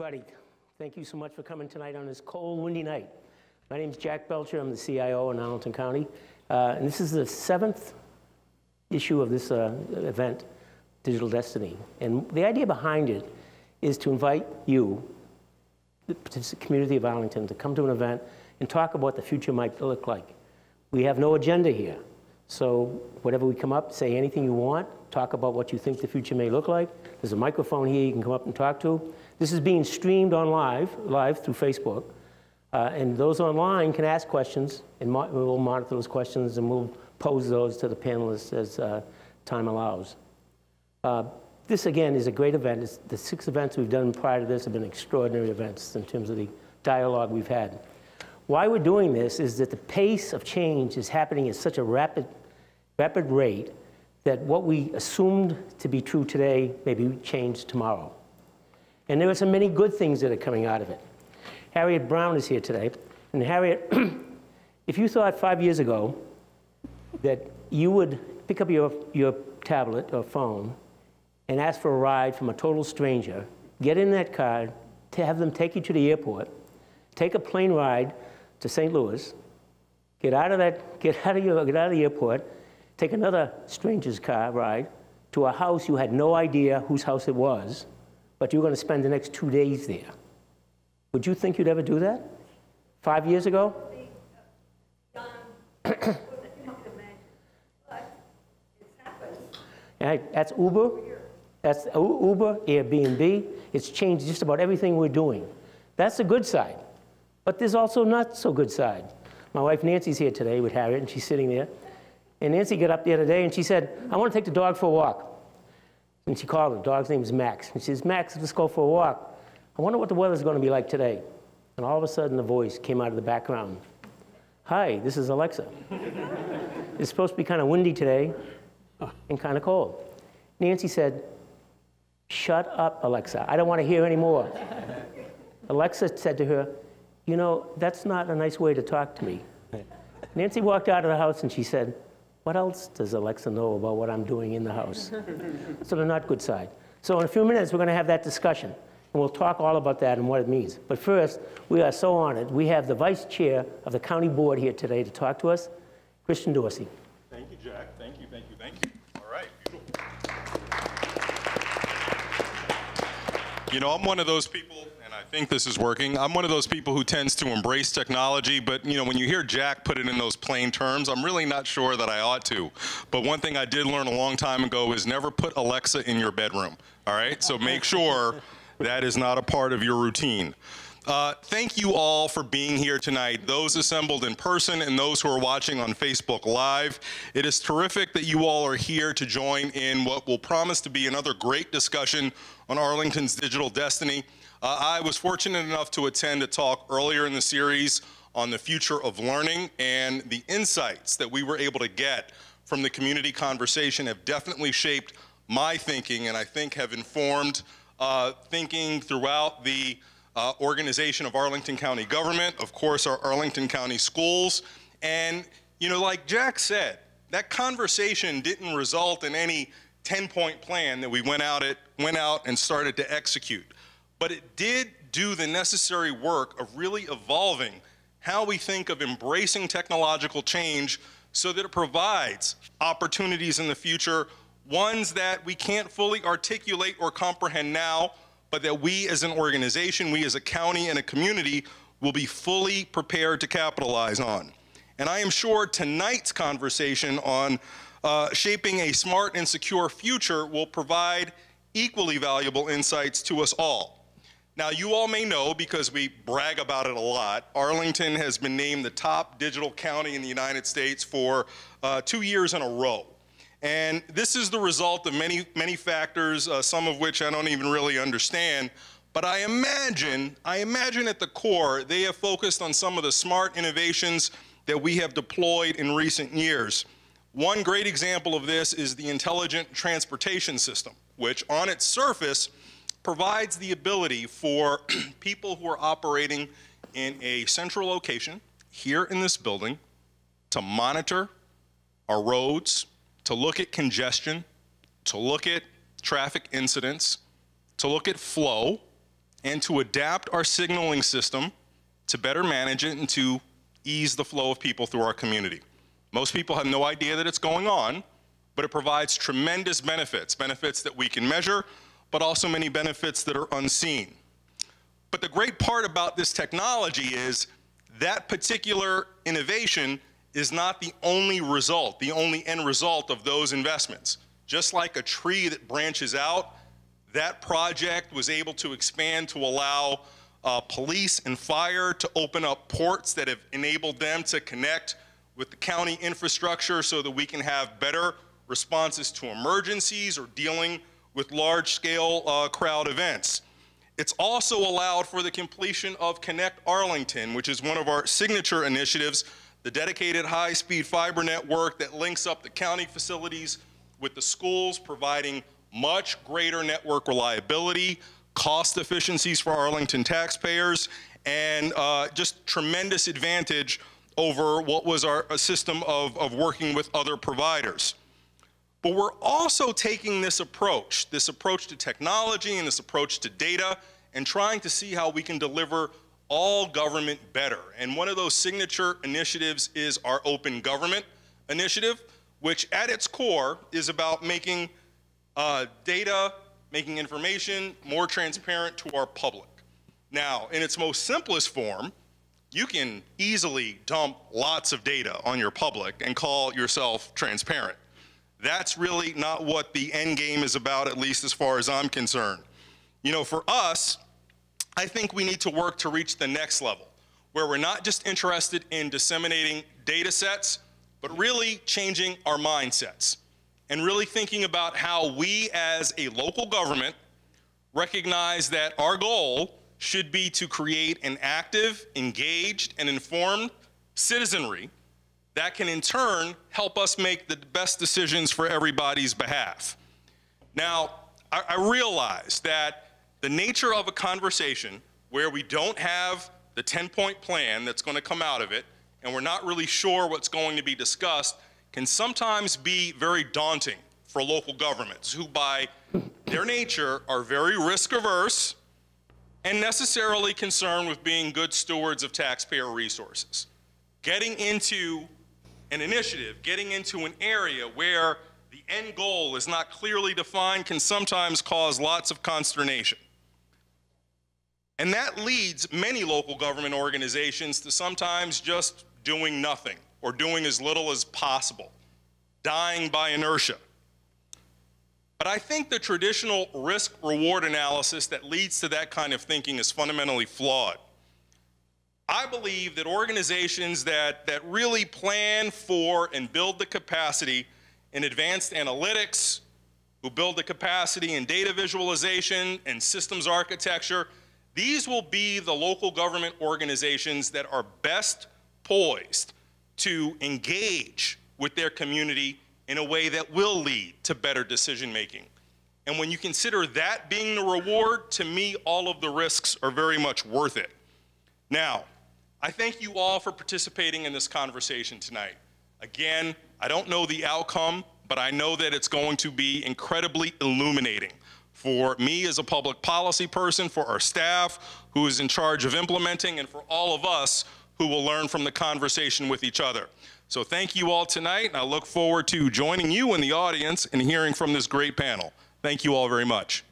Everybody. Thank you so much for coming tonight on this cold, windy night. My name is Jack Belcher. I'm the CIO in Arlington County. Uh, and this is the seventh issue of this uh, event, Digital Destiny. And the idea behind it is to invite you, the community of Arlington, to come to an event and talk about what the future might look like. We have no agenda here. So whatever we come up, say anything you want, talk about what you think the future may look like. There's a microphone here you can come up and talk to. This is being streamed on live, live through Facebook. Uh, and those online can ask questions, and mo we'll monitor those questions, and we'll pose those to the panelists as uh, time allows. Uh, this, again, is a great event. It's, the six events we've done prior to this have been extraordinary events in terms of the dialogue we've had. Why we're doing this is that the pace of change is happening at such a rapid, rapid rate that what we assumed to be true today may be changed tomorrow. And there are some many good things that are coming out of it. Harriet Brown is here today. And Harriet, if you thought five years ago that you would pick up your, your tablet or phone and ask for a ride from a total stranger, get in that car, to have them take you to the airport, take a plane ride to St. Louis, get out of that, get out of, your, get out of the airport, take another stranger's car ride to a house you had no idea whose house it was, but you're going to spend the next two days there. Would you think you'd ever do that? Five years ago? That's Uber. That's Uber, Airbnb. It's changed just about everything we're doing. That's the good side. But there's also not so good side. My wife Nancy's here today with Harriet, and she's sitting there. And Nancy got up the other day and she said, I want to take the dog for a walk. And she called him. The dog's name is Max. And she says, Max, let's go for a walk. I wonder what the weather's going to be like today. And all of a sudden, the voice came out of the background. Hi, this is Alexa. it's supposed to be kind of windy today and kind of cold. Nancy said, Shut up, Alexa. I don't want to hear any more. Alexa said to her, you know, that's not a nice way to talk to me. Nancy walked out of the house and she said, what else does Alexa know about what I'm doing in the house? so the not good side. So in a few minutes, we're going to have that discussion. And we'll talk all about that and what it means. But first, we are so honored. We have the vice chair of the county board here today to talk to us, Christian Dorsey. Thank you, Jack. Thank you, thank you, thank you. All right, beautiful. You know, I'm one of those people I think this is working. I'm one of those people who tends to embrace technology, but you know, when you hear Jack put it in those plain terms, I'm really not sure that I ought to. But one thing I did learn a long time ago is never put Alexa in your bedroom. All right, so make sure that is not a part of your routine. Uh, thank you all for being here tonight, those assembled in person and those who are watching on Facebook Live. It is terrific that you all are here to join in what will promise to be another great discussion on Arlington's digital destiny. Uh, I was fortunate enough to attend a talk earlier in the series on the future of learning, and the insights that we were able to get from the community conversation have definitely shaped my thinking and I think have informed uh, thinking throughout the uh, organization of Arlington County government, of course, our Arlington County schools. And, you know, like Jack said, that conversation didn't result in any 10 point plan that we went out, at, went out and started to execute but it did do the necessary work of really evolving how we think of embracing technological change so that it provides opportunities in the future, ones that we can't fully articulate or comprehend now, but that we as an organization, we as a county and a community will be fully prepared to capitalize on. And I am sure tonight's conversation on uh, shaping a smart and secure future will provide equally valuable insights to us all. Now, you all may know because we brag about it a lot, Arlington has been named the top digital county in the United States for uh, two years in a row. And this is the result of many, many factors, uh, some of which I don't even really understand. But I imagine, I imagine at the core, they have focused on some of the smart innovations that we have deployed in recent years. One great example of this is the intelligent transportation system, which on its surface provides the ability for people who are operating in a central location here in this building to monitor our roads, to look at congestion, to look at traffic incidents, to look at flow, and to adapt our signaling system to better manage it and to ease the flow of people through our community. Most people have no idea that it's going on, but it provides tremendous benefits, benefits that we can measure, but also many benefits that are unseen. But the great part about this technology is that particular innovation is not the only result, the only end result of those investments. Just like a tree that branches out, that project was able to expand to allow uh, police and fire to open up ports that have enabled them to connect with the county infrastructure so that we can have better responses to emergencies or dealing with large scale uh, crowd events. It's also allowed for the completion of Connect Arlington, which is one of our signature initiatives, the dedicated high speed fiber network that links up the county facilities with the schools, providing much greater network reliability, cost efficiencies for Arlington taxpayers, and uh, just tremendous advantage over what was our system of, of working with other providers. But we're also taking this approach, this approach to technology and this approach to data, and trying to see how we can deliver all government better. And one of those signature initiatives is our Open Government Initiative, which at its core is about making uh, data, making information more transparent to our public. Now, in its most simplest form, you can easily dump lots of data on your public and call yourself transparent. That's really not what the end game is about, at least as far as I'm concerned. You know, for us, I think we need to work to reach the next level, where we're not just interested in disseminating data sets, but really changing our mindsets and really thinking about how we as a local government recognize that our goal should be to create an active, engaged, and informed citizenry that can in turn help us make the best decisions for everybody's behalf. Now, I, I realize that the nature of a conversation where we don't have the 10 point plan that's going to come out of it, and we're not really sure what's going to be discussed, can sometimes be very daunting for local governments who, by their nature, are very risk averse and necessarily concerned with being good stewards of taxpayer resources. Getting into an initiative, getting into an area where the end goal is not clearly defined can sometimes cause lots of consternation. And that leads many local government organizations to sometimes just doing nothing or doing as little as possible, dying by inertia. But I think the traditional risk reward analysis that leads to that kind of thinking is fundamentally flawed. I believe that organizations that, that really plan for and build the capacity in advanced analytics, who build the capacity in data visualization and systems architecture, these will be the local government organizations that are best poised to engage with their community in a way that will lead to better decision making. And when you consider that being the reward, to me, all of the risks are very much worth it. Now, I thank you all for participating in this conversation tonight. Again, I don't know the outcome, but I know that it's going to be incredibly illuminating for me as a public policy person, for our staff who is in charge of implementing, and for all of us who will learn from the conversation with each other. So thank you all tonight, and I look forward to joining you in the audience and hearing from this great panel. Thank you all very much.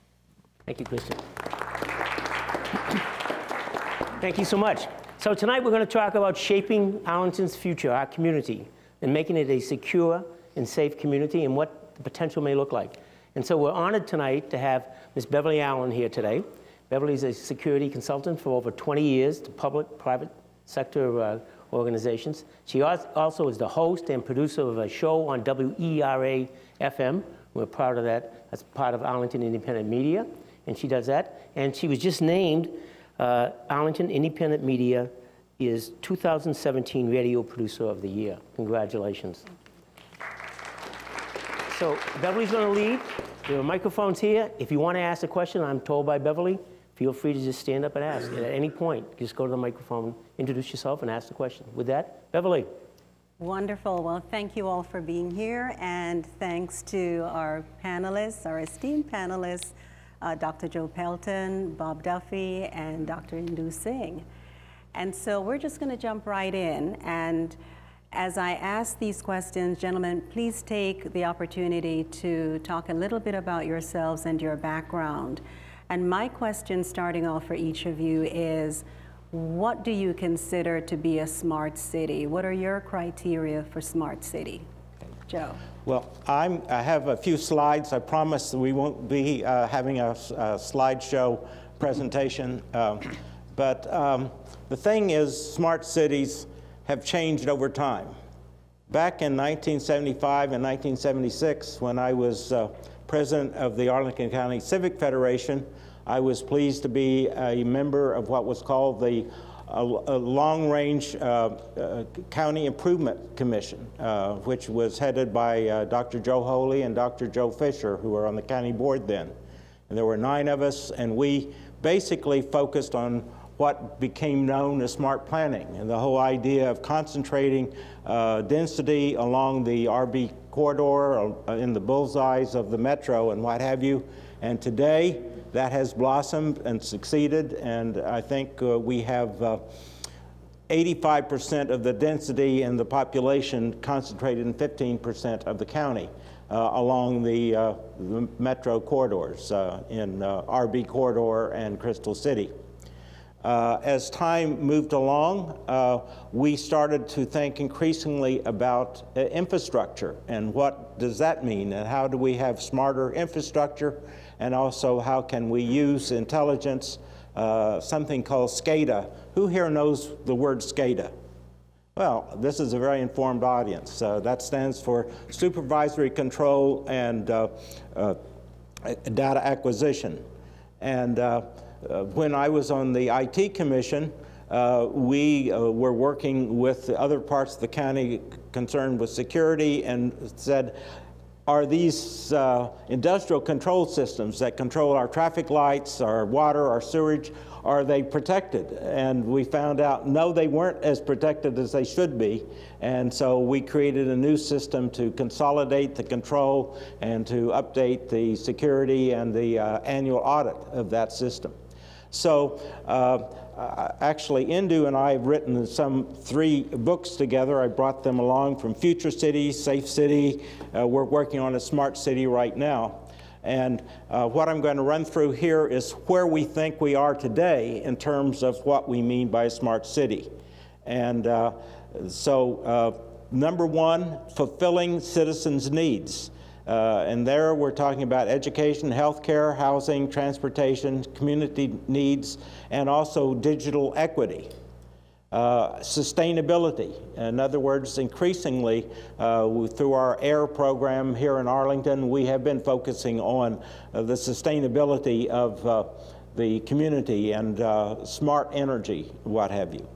Thank you, Christian. Thank you so much. So tonight we're going to talk about shaping Arlington's future, our community, and making it a secure and safe community and what the potential may look like. And so we're honored tonight to have Ms. Beverly Allen here today. Beverly is a security consultant for over 20 years to public, private sector uh, organizations. She also is the host and producer of a show on WERA FM. We're proud of that. That's part of Arlington Independent Media, and she does that. And she was just named uh, Arlington Independent Media is 2017 Radio Producer of the Year. Congratulations. So Beverly's going to lead. There are microphones here. If you want to ask a question, I'm told by Beverly, feel free to just stand up and ask. at any point, just go to the microphone, introduce yourself, and ask the question. With that, Beverly. Wonderful. Well, thank you all for being here, and thanks to our panelists, our esteemed panelists, uh, Dr. Joe Pelton, Bob Duffy, and Dr. Indu Singh. And so we're just going to jump right in. And as I ask these questions, gentlemen, please take the opportunity to talk a little bit about yourselves and your background. And my question, starting off for each of you, is what do you consider to be a smart city? What are your criteria for smart city? Joe. Well, I'm, I have a few slides. I promise we won't be uh, having a, a, slideshow presentation. Um, but um, the thing is, smart cities have changed over time. Back in 1975 and 1976, when I was uh, president of the Arlington County Civic Federation, I was pleased to be a member of what was called the uh, Long Range uh, uh, County Improvement Commission, uh, which was headed by Dr. Joe Wholey and Dr. Joe Fisher, who were on the county board then. And there were nine of us, and we basically focused on what became known as smart planning and the whole idea of concentrating uh, density along the RB corridor in the bullseyes of the metro and what have you. And today that has blossomed and succeeded and I think uh, we have 85% uh, of the density in the population concentrated in 15% of the county. Uh, along the, uh, the, metro corridors uh, in RB Corridor and Crystal City. Uh, as time moved along, uh, we started to think increasingly about uh, infrastructure and what does that mean and how do we have smarter infrastructure and also how can we use intelligence, uh, something called SCADA. Who here knows the word SCADA? Well, this is a very informed audience. Uh, that stands for Supervisory Control and uh, Data Acquisition. And uh, when I was on the IT Commission, uh, we uh, were working with the other parts of the county concerned with security and said, are these uh, industrial control systems that control our traffic lights, our water, our sewage, are they protected? And we found out, no, they weren't as protected as they should be. And so we created a new system to consolidate the control and to update the security and the uh, annual audit of that system. So uh, actually, Indu and I have written some three books together. I brought them along from Future City, Safe City. Uh, we're working on a smart city right now. And uh, what I'm going to run through here is where we think we are today in terms of what we mean by a smart city. And uh, so, uh, number one, fulfilling citizens' needs. Uh, and there we're talking about education, healthcare, housing, transportation, community needs, and also digital equity. Uh, sustainability. In other words, increasingly, uh, through our AIRE program here in Arlington, we have been focusing on uh, the sustainability of uh, the community and uh, smart energy, what have you.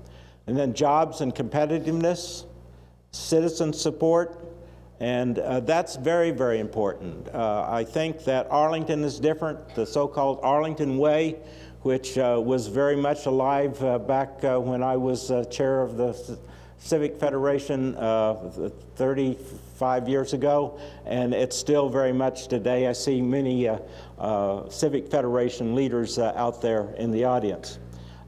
And then jobs and competitiveness, citizen support, and uh, that's very, very important. Uh, I think that Arlington is different. The so-called Arlington Way, which uh, was very much alive uh, back uh, when I was chair of the Civic Federation 35 years ago, and it's still very much today. I see many Civic Federation leaders out there in the audience.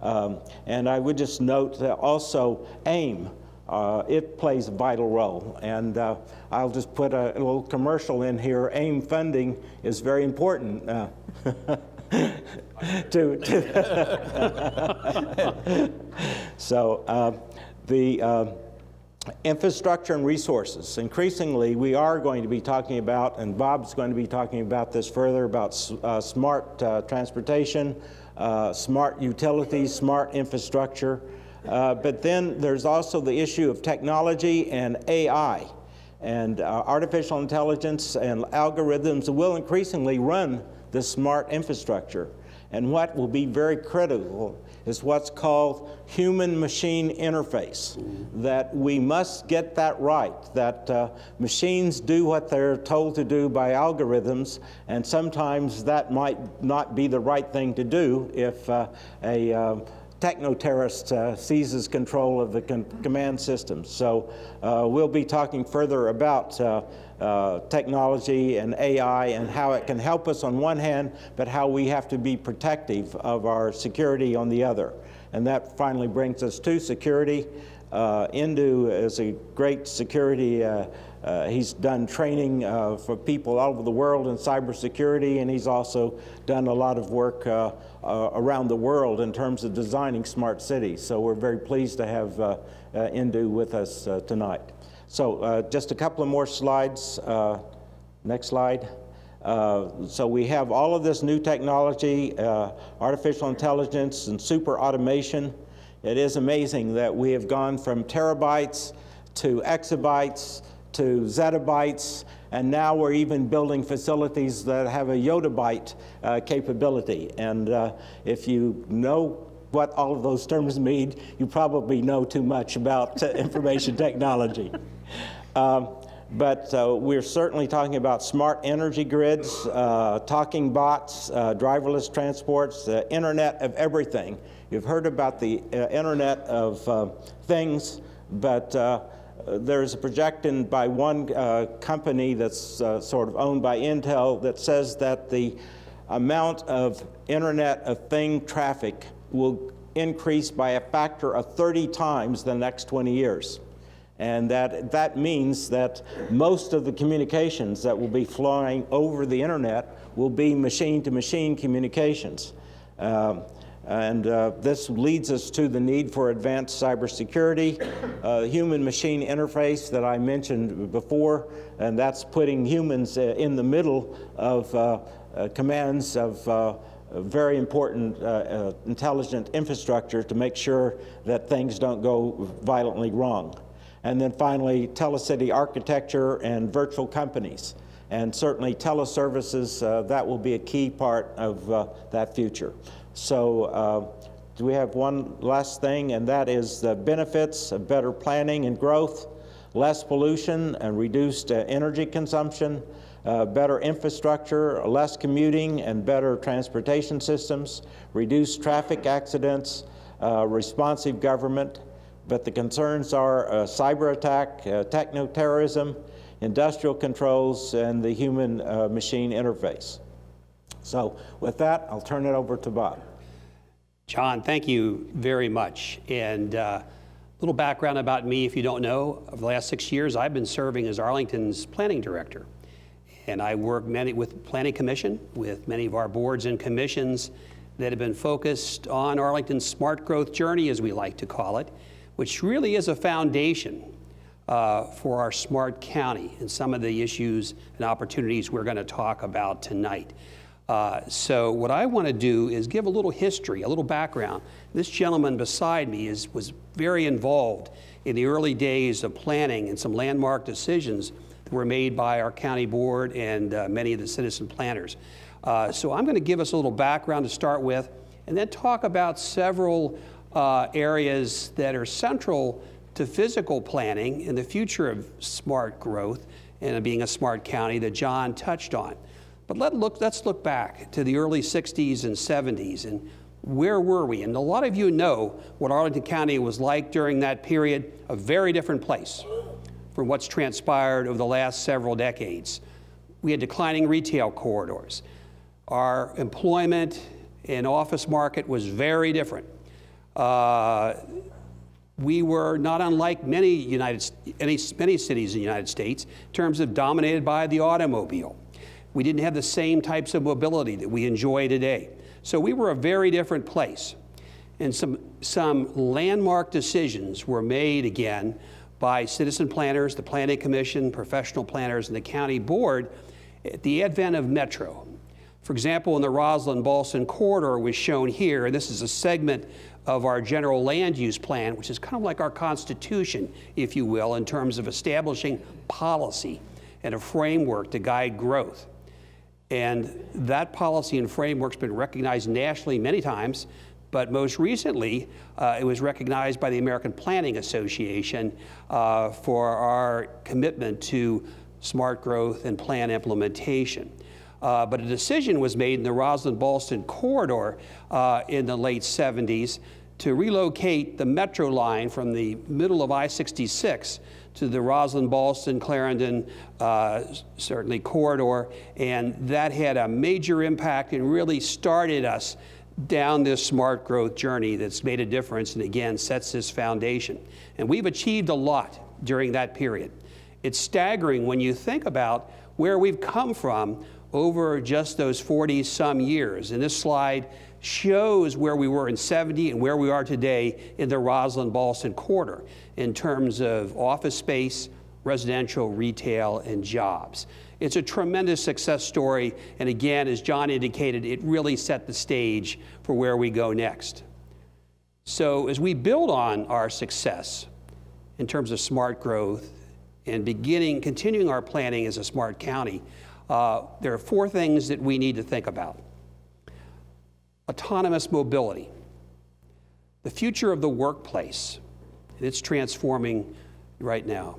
Um, and I would just note that also AIM, uh, it plays a vital role. And uh, I'll just put a, little commercial in here. AIM funding is very important. Uh, to, to so uh, the uh, infrastructure and resources. Increasingly, we are going to be talking about, and Bob's going to be talking about this further, about uh, smart transportation, smart utilities, smart infrastructure, uh, but then there's also the issue of technology and AI. And uh, artificial intelligence and algorithms will increasingly run this smart infrastructure. And what will be very critical is what's called human-machine interface, that we must get that right, that uh, machines do what they're told to do by algorithms, and sometimes that might not be the right thing to do if uh, a uh, techno-terrorist uh, seizes control of the command systems. So uh, we'll be talking further about uh, uh, technology and AI and how it can help us on one hand, but how we have to be protective of our security on the other. And that finally brings us to security. Uh, Indu is a great security uh, uh, he's done training uh, for people all over the world in cybersecurity, and he's also done a lot of work uh, uh around the world in terms of designing smart cities. So we're very pleased to have uh, uh, Indu with us tonight. So just a couple of more slides. next slide. so we have all of this new technology, artificial intelligence and super automation. It is amazing that we have gone from terabytes to exabytes to zettabytes, and now we're even building facilities that have a yottabyte uh, capability. And uh, if you know what all of those terms mean, you probably know too much about uh, information technology. Um, but uh, we're certainly talking about smart energy grids, uh, talking bots, uh, driverless transports, the Internet of everything. You've heard about the Internet of Things, but uh, there's a projection by one uh, company that's uh, sort of owned by Intel that says that the amount of Internet of Thing traffic will increase by a factor of 30 times the next 20 years. And that, that means that most of the communications that will be flying over the internet will be machine to machine communications. Um, and uh, this leads us to the need for advanced cybersecurity, uh, human-machine interface that I mentioned before, and that's putting humans uh, in the middle of uh, uh, commands of uh, very important intelligent infrastructure to make sure that things don't go violently wrong. And then finally, telecity architecture and virtual companies. And certainly teleservices, that will be a key part of that future. So uh, we have one last thing, and that is the benefits of better planning and growth, less pollution and reduced uh, energy consumption, uh, better infrastructure, less commuting and better transportation systems, reduced traffic accidents, uh, responsive government. But the concerns are uh, cyber attack, uh, techno-terrorism, industrial controls, and the human-machine interface. So with that, I'll turn it over to Bob. John, thank you very much. And a uh, little background about me, if you don't know, over the last six years, I've been serving as Arlington's planning director. And I work many with the Planning Commission, with many of our boards and commissions that have been focused on Arlington's smart growth journey, as we like to call it, which really is a foundation uh, for our smart county and some of the issues and opportunities we're going to talk about tonight. Uh, so what I want to do is give a little history, a little background. This gentleman beside me is, was very involved in the early days of planning and some landmark decisions that were made by our county board and uh, many of the citizen planners. Uh, so I'm going to give us a little background to start with and then talk about several uh, areas that are central to physical planning and the future of smart growth and being a smart county that John touched on. But let look, let's look back to the early 60s and 70s and where were we? And a lot of you know what Arlington County was like during that period, a very different place from what's transpired over the last several decades. We had declining retail corridors. Our employment and office market was very different. Uh, we were not unlike many, United, any, many cities in the United States in terms of dominated by the automobile. We didn't have the same types of mobility that we enjoy today. So we were a very different place. And some, some landmark decisions were made again by citizen planners, the Planning Commission, professional planners, and the county board at the advent of Metro. For example, in the Rosslyn Ballston corridor was shown here, this is a segment of our general land use plan, which is kind of like our constitution, if you will, in terms of establishing policy and a framework to guide growth. And that policy and framework's been recognized nationally many times, but most recently, uh, it was recognized by the American Planning Association uh, for our commitment to smart growth and plan implementation. Uh, but a decision was made in the Rosslyn Ballston corridor uh, in the late 70s to relocate the metro line from the middle of I-66 to the Rosslyn, Ballston, Clarendon, uh, certainly corridor, and that had a major impact and really started us down this smart growth journey that's made a difference and again sets this foundation. And we've achieved a lot during that period. It's staggering when you think about where we've come from over just those 40 some years. And this slide shows where we were in 70 and where we are today in the Rosslyn Ballston quarter in terms of office space, residential, retail, and jobs. It's a tremendous success story, and again, as John indicated, it really set the stage for where we go next. So, as we build on our success in terms of smart growth and beginning, continuing our planning as a smart county, uh, there are four things that we need to think about autonomous mobility, the future of the workplace, and it's transforming right now.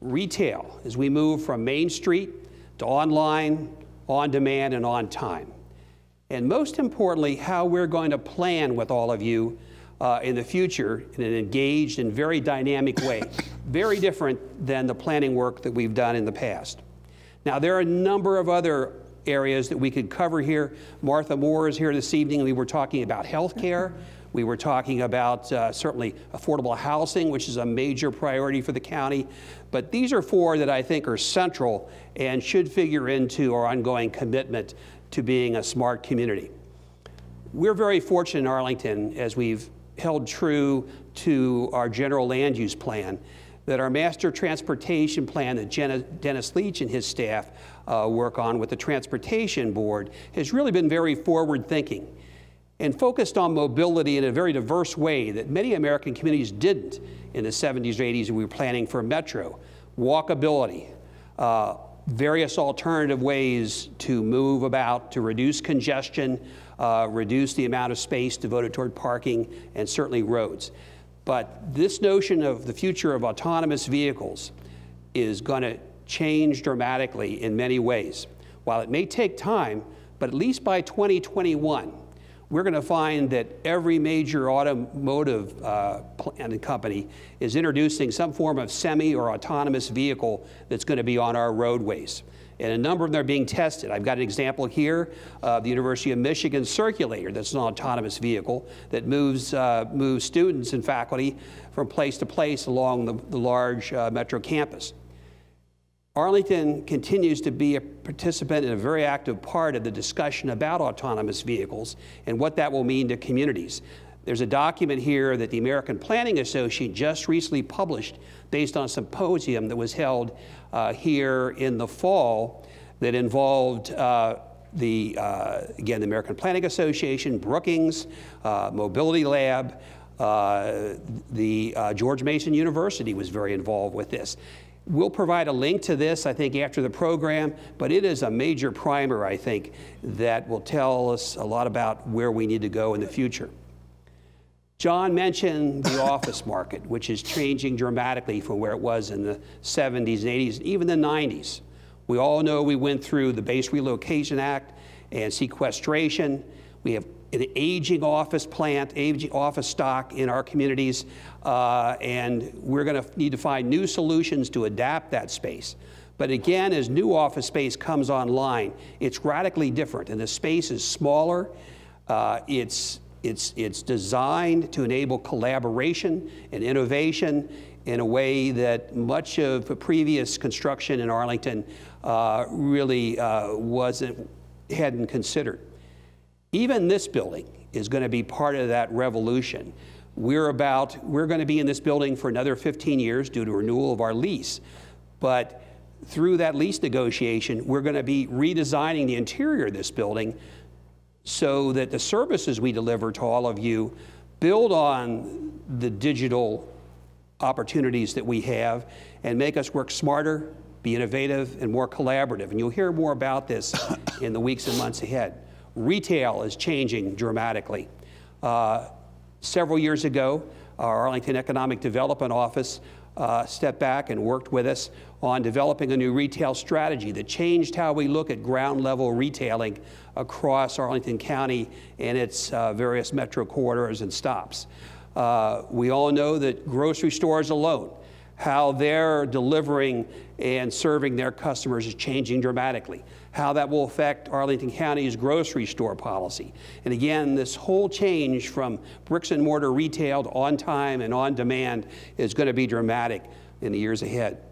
Retail, as we move from Main Street to online, on demand, and on time. And most importantly, how we're going to plan with all of you uh, in the future in an engaged and very dynamic way, very different than the planning work that we've done in the past. Now, there are a number of other areas that we could cover here. Martha Moore is here this evening. We were talking about health care. We were talking about uh, certainly affordable housing, which is a major priority for the county. But these are four that I think are central and should figure into our ongoing commitment to being a smart community. We're very fortunate in Arlington as we've held true to our general land use plan that our master transportation plan that Dennis Leach and his staff uh, work on with the Transportation Board has really been very forward thinking and focused on mobility in a very diverse way that many American communities didn't in the 70s or 80s when we were planning for Metro. Walkability, uh, various alternative ways to move about, to reduce congestion, uh, reduce the amount of space devoted toward parking, and certainly roads. But this notion of the future of autonomous vehicles is going to change dramatically in many ways. While it may take time, but at least by 2021, we're going to find that every major automotive uh, and company is introducing some form of semi or autonomous vehicle that's going to be on our roadways. And a number of them are being tested. I've got an example here of the University of Michigan Circulator that's an autonomous vehicle that moves, uh, moves students and faculty from place to place along the, the large uh, metro campus. Arlington continues to be a participant and a very active part of the discussion about autonomous vehicles and what that will mean to communities. There's a document here that the American Planning Association just recently published based on a symposium that was held uh, here in the fall that involved uh, the, uh, again, the American Planning Association, Brookings, uh, Mobility Lab, uh, the uh, George Mason University was very involved with this. We'll provide a link to this, I think, after the program, but it is a major primer, I think, that will tell us a lot about where we need to go in the future. John mentioned the office market, which is changing dramatically from where it was in the 70s and 80s, even the 90s. We all know we went through the Base Relocation Act and sequestration. We have an aging office plant, aging office stock in our communities, uh, and we're going to need to find new solutions to adapt that space. But again, as new office space comes online, it's radically different, and the space is smaller. Uh, it's, it's, it's designed to enable collaboration and innovation in a way that much of previous construction in Arlington uh, really uh, wasn't, hadn't considered. Even this building is going to be part of that revolution. We're about, we're going to be in this building for another 15 years due to renewal of our lease. But through that lease negotiation, we're going to be redesigning the interior of this building so that the services we deliver to all of you build on the digital opportunities that we have and make us work smarter, be innovative, and more collaborative. And you'll hear more about this in the weeks and months ahead. Retail is changing dramatically. Uh, several years ago, our Arlington Economic Development Office uh, stepped back and worked with us on developing a new retail strategy that changed how we look at ground level retailing across Arlington County and its uh, various metro corridors and stops. Uh, we all know that grocery stores alone, how they're delivering and serving their customers is changing dramatically. How that will affect Arlington County's grocery store policy. And again, this whole change from bricks and mortar retail to on time and on demand is going to be dramatic in the years ahead.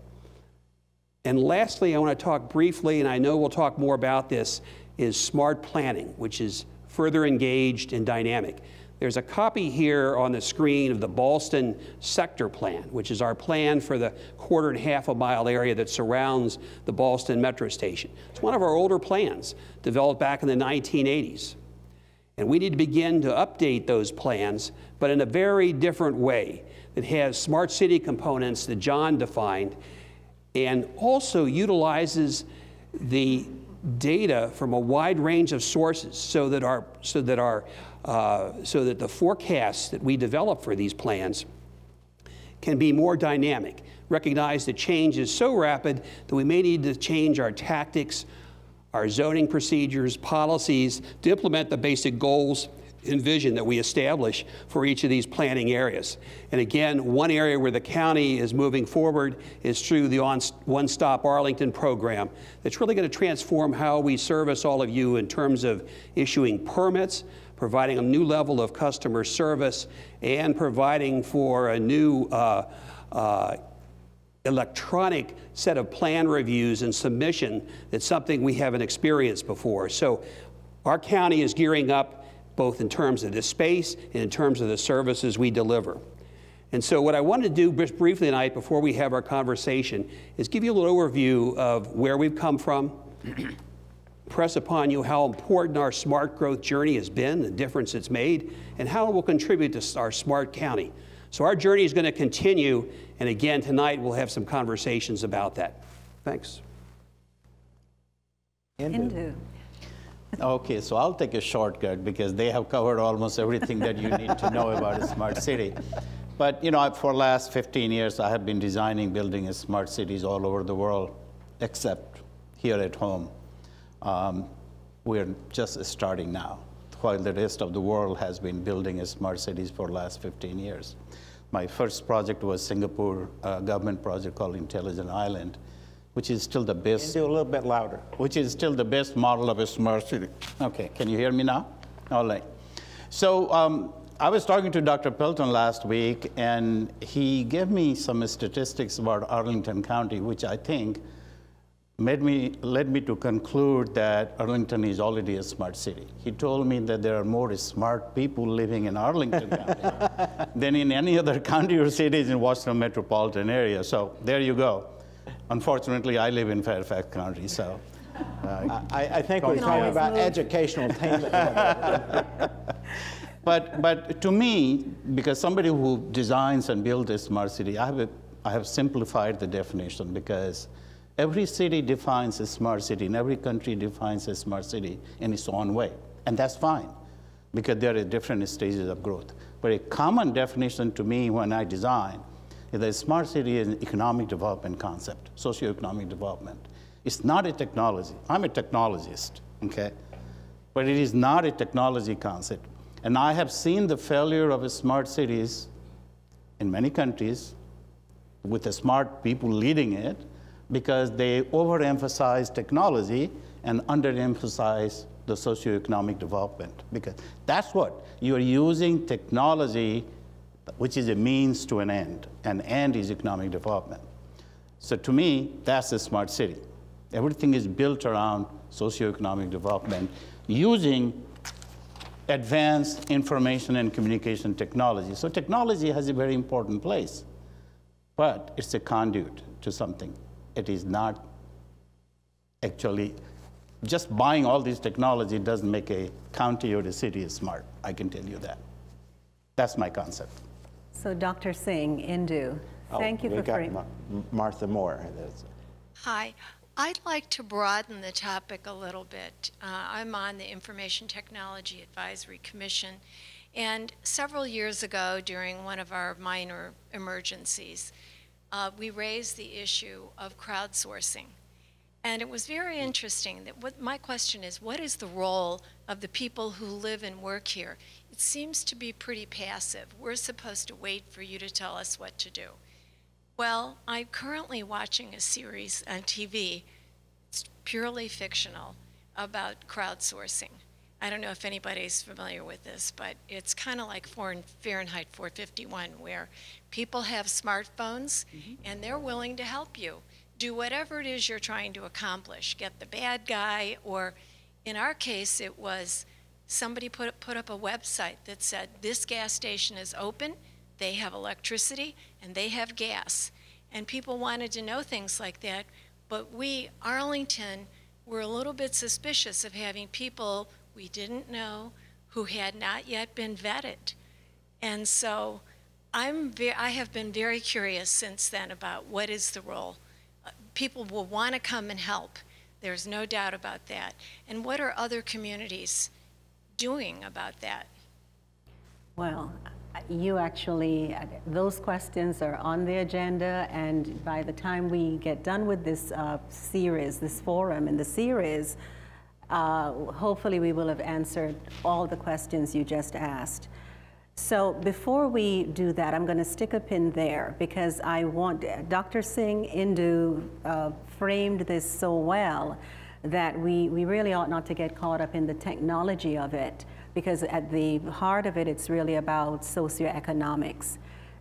And lastly, I want to talk briefly, and I know we'll talk more about this, is smart planning, which is further engaged and dynamic. There's a copy here on the screen of the Ballston Sector Plan, which is our plan for the quarter and half a mile area that surrounds the Ballston Metro Station. It's one of our older plans, developed back in the 1980s. And we need to begin to update those plans, but in a very different way that has smart city components that John defined and also utilizes the data from a wide range of sources so that our, so that our uh, so that the forecasts that we develop for these plans can be more dynamic. Recognize that change is so rapid that we may need to change our tactics, our zoning procedures, policies to implement the basic goals and vision that we establish for each of these planning areas. And again, one area where the county is moving forward is through the One Stop Arlington program that's really going to transform how we service all of you in terms of issuing permits, providing a new level of customer service, and providing for a new uh, uh, electronic set of plan reviews and submission that's something we haven't experienced before. So our county is gearing up both in terms of the space and in terms of the services we deliver. And so what I want to do briefly tonight before we have our conversation is give you a little overview of where we've come from, press upon you how important our smart growth journey has been, the difference it's made, and how it will contribute to our smart county. So our journey is going to continue, and again, tonight we'll have some conversations about that. Thanks. Indu. Okay, so I'll take a shortcut because they have covered almost everything that you need to know about a smart city. But you know, for the last 15 years, I have been designing, building smart cities all over the world, except here at home. Um, we're just starting now, while the rest of the world has been building smart cities for the last 15 years. My first project was Singapore uh, government project called Intelligent Island, which is still the best. do a little bit louder. Which is still the best model of a smart city. Okay, can you hear me now? All right. So um, I was talking to Dr. Pelton last week, and he gave me some statistics about Arlington County, which I think made me, led me to conclude that Arlington is already a smart city. He told me that there are more smart people living in Arlington County than in any other county or cities in Washington metropolitan area. So there you go. Unfortunately, I live in Fairfax County, so. Uh, I, I, think we're talking about move. educational attainment. but, but to me, because somebody who designs and builds a smart city, I have, a, I have simplified the definition because Every city defines a smart city, and every country defines a smart city in its own way. And that's fine, because there are different stages of growth. But a common definition to me when I design is that smart city is an economic development concept, socioeconomic development. It's not a technology. I'm a technologist, okay? But it is not a technology concept. And I have seen the failure of smart cities in many countries with the smart people leading it because they overemphasize technology and underemphasize the socioeconomic development. Because that's what you're using technology, which is a means to an end, and end is economic development. So to me, that's a smart city. Everything is built around socioeconomic development using advanced information and communication technology. So technology has a very important place, but it's a conduit to something it is not actually just buying all this technology doesn't make a county or a city smart. I can tell you that. That's my concept. So, Dr. Singh, Indu, oh, thank you for got Ma Martha Moore. Hi. I'd like to broaden the topic a little bit. Uh, I'm on the Information Technology Advisory Commission, and several years ago, during one of our minor emergencies, uh, we raised the issue of crowdsourcing. And it was very interesting that what my question is what is the role of the people who live and work here? It seems to be pretty passive. We're supposed to wait for you to tell us what to do. Well, I'm currently watching a series on TV, it's purely fictional, about crowdsourcing. I don't know if anybody's familiar with this, but it's kind of like Fahrenheit 451, where people have smartphones mm-hmm. and they're willing to help you do whatever it is you're trying to accomplish. Get the bad guy, or in our case, it was somebody put, put up a website that said, This gas station is open, they have electricity, and they have gas. And people wanted to know things like that, but we, Arlington, were a little bit suspicious of having people we didn't know who had not yet been vetted. And so I'm I have been very curious since then about what is the role. Uh, People will want to come and help. There's no doubt about that. And what are other communities doing about that? Well, you actually, those questions are on the agenda, and by the time we get done with this uh, series, this forum and the series, uh, hopefully we will have answered all the questions you just asked. So before we do that, I'm going to stick a pin there because I want, Dr. Singh Indu uh, framed this so well that we, we really ought not to get caught up in the technology of it because at the heart of it, it's really about socioeconomics.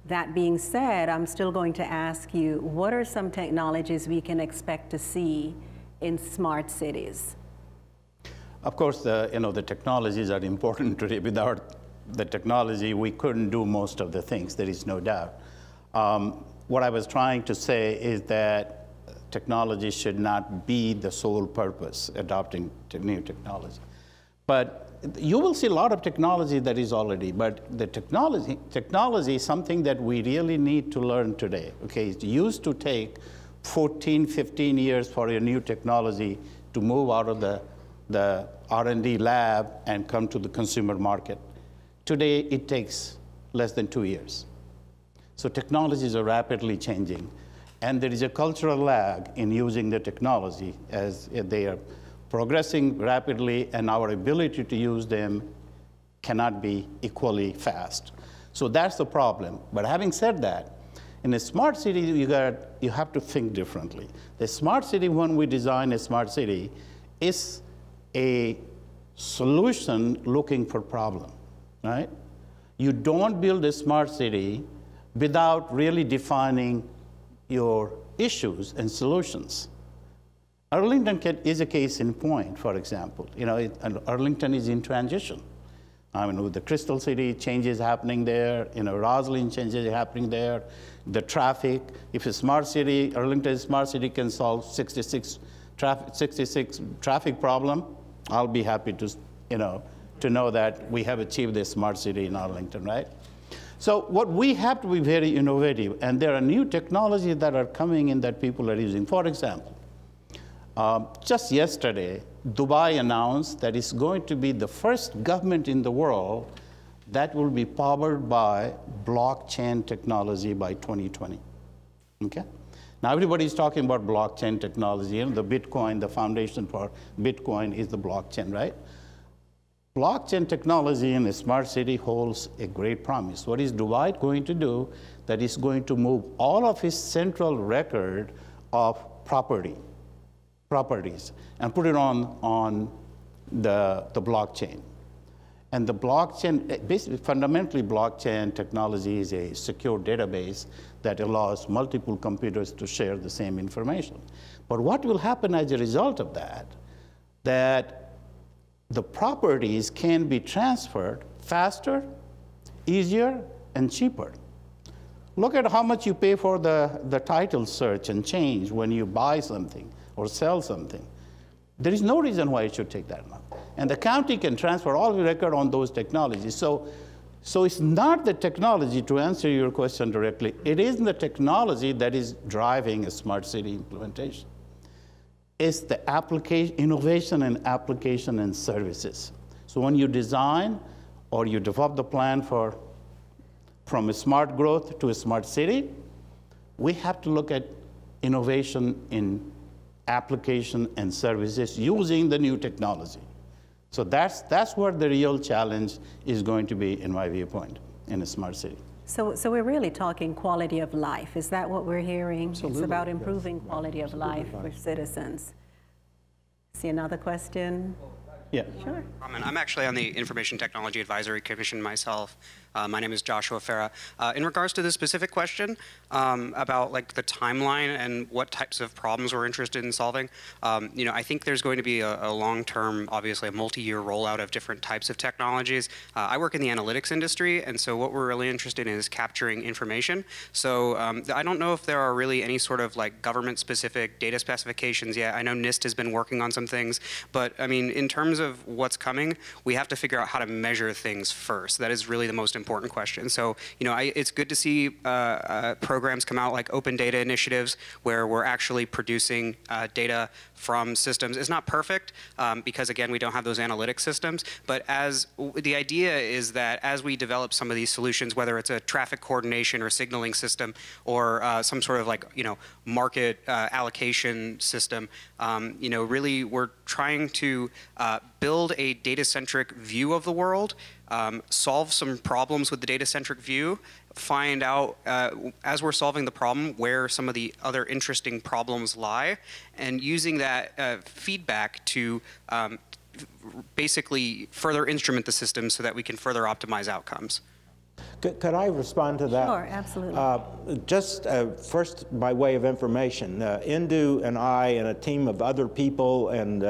That being said, I'm still going to ask you, what are some technologies we can expect to see in smart cities? Of course, the, you know, the technologies are important today. Without the technology, we couldn't do most of the things, there is no doubt. Um, what I was trying to say is that technology should not be the sole purpose, adopting new technology. But you will see a lot of technology that is already, but the technology, technology is something that we really need to learn today. Okay, it used to take 14, 15 years for a new technology to move out of the, the R&D lab and come to the consumer market. Today, it takes less than two years. So technologies are rapidly changing. And there is a cultural lag in using the technology as they are progressing rapidly, and our ability to use them cannot be equally fast. So that's the problem. But having said that, in a smart city, you, got, you have to think differently. The smart city, when we design a smart city, is a solution looking for problem, right? You don't build a smart city without really defining your issues and solutions. Arlington is a case in point, for example. You know, it, Arlington is in transition. I mean, with the Crystal City changes happening there, you know, Rosslyn changes happening there, the traffic. If a smart city, Arlington smart city can solve 66 traffic, 66 traffic problem, I'll be happy to, you know, to know that we have achieved this smart city in Arlington, right? So what we have to be very innovative, and there are new technologies that are coming in that people are using. For example, um, just yesterday, Dubai announced that it's going to be the first government in the world that will be powered by blockchain technology by 2020. Okay? Now everybody's talking about blockchain technology. Know, the Bitcoin, the foundation for Bitcoin is the blockchain, right? Blockchain technology in a smart city holds a great promise. What is Dubai going to do? That is going to move all of its central record of property properties and put it on, on the, the blockchain. And the blockchain, eh, basically, fundamentally, blockchain technology is a secure database that allows multiple computers to share the same information. But what will happen as a result of that? That the properties can be transferred faster, easier, and cheaper. Look at how much you pay for the, the title search and change when you buy something or sell something. There is no reason why it should take that long. And the county can transfer all the record on those technologies. So, so it's not the technology, to answer your question directly, it isn't the technology that is driving a smart city implementation. It's the application, innovation and application and services. So when you design or you develop the plan for from a smart growth to a smart city, we have to look at innovation in application and services using the new technology. So that's, that's where the real challenge is going to be, in my viewpoint, in a smart city. So, so we're really talking quality of life. Is that what we're hearing? Absolutely, It's about improving quality of life for citizens. See another question? Yeah. Sure. I'm actually on the Information Technology Advisory Commission myself. Uh, my name is Joshua Farah. Uh, in regards to the specific question um, about like the timeline and what types of problems we're interested in solving, um, you know, I think there's going to be a, a long-term, obviously a multi-year rollout of different types of technologies. Uh, I work in the analytics industry, and so what we're really interested in is capturing information. So um, I don't know if there are really any sort of like government-specific data specifications yet. I know NIST has been working on some things, but I mean, in terms of what's coming, we have to figure out how to measure things first. That is really the most important question. So, you know, I, it's good to see uh, uh, programs come out like open data initiatives where we're actually producing uh, data from systems. It's not perfect um, because, again, we don't have those analytic systems. But as the idea is that as we develop some of these solutions, whether it's a traffic coordination or signaling system or uh, some sort of like, you know, market uh, allocation system, um, you know, really we're trying to uh, build a data-centric view of the world, um, solve some problems with the data-centric view, find out uh, as we're solving the problem where some of the other interesting problems lie, and using that uh, feedback to um, basically further instrument the system so that we can further optimize outcomes. Could, could I respond to that? Sure, absolutely. Uh, just uh, first, by way of information, uh, Indu and I and a team of other people and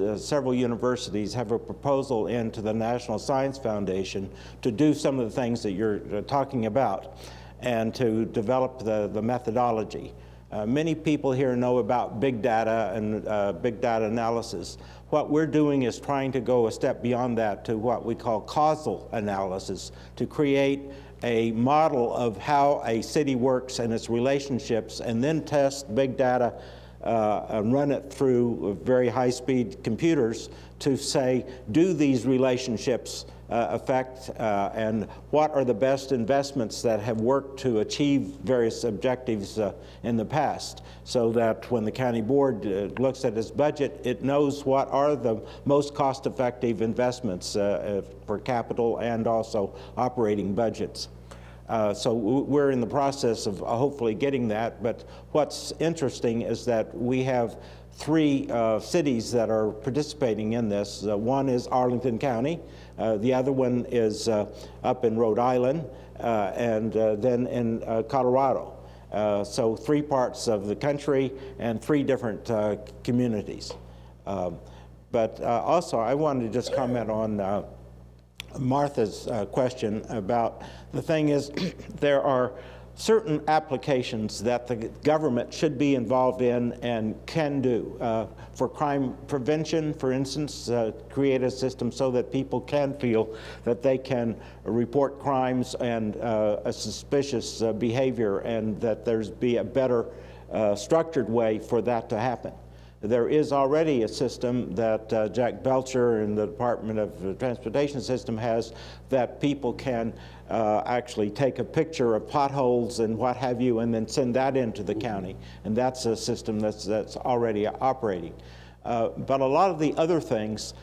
uh, several universities have a proposal into the National Science Foundation to do some of the things that you're uh, talking about and to develop the, the methodology. Uh, many people here know about big data and uh, big data analysis. What we're doing is trying to go a step beyond that to what we call causal analysis, to create a model of how a city works and its relationships, and then test big data uh, and run it through very high-speed computers to say, do these relationships uh, affect uh, and what are the best investments that have worked to achieve various objectives uh, in the past so that when the county board uh, looks at its budget, it knows what are the most cost-effective investments uh, for capital and also operating budgets. Uh, so we're in the process of hopefully getting that. But what's interesting is that we have three uh, cities that are participating in this. Uh, one is Arlington County. Uh, the other one is uh, up in Rhode Island, uh, and then in Colorado. so three parts of the country and three different communities. Um, but also, I wanted to just comment on Martha's uh, question about the thing is there are certain applications that the government should be involved in and can do. Uh, for crime prevention, for instance, uh, create a system so that people can feel that they can report crimes and uh, a suspicious uh, behavior and that there's be a better uh, structured way for that to happen. There is already a system that uh, Jack Belcher in the Department of Transportation System has that people can uh, actually take a picture of potholes and what have you and then send that into the county. And that's a system that's, that's already operating. Uh, but a lot of the other things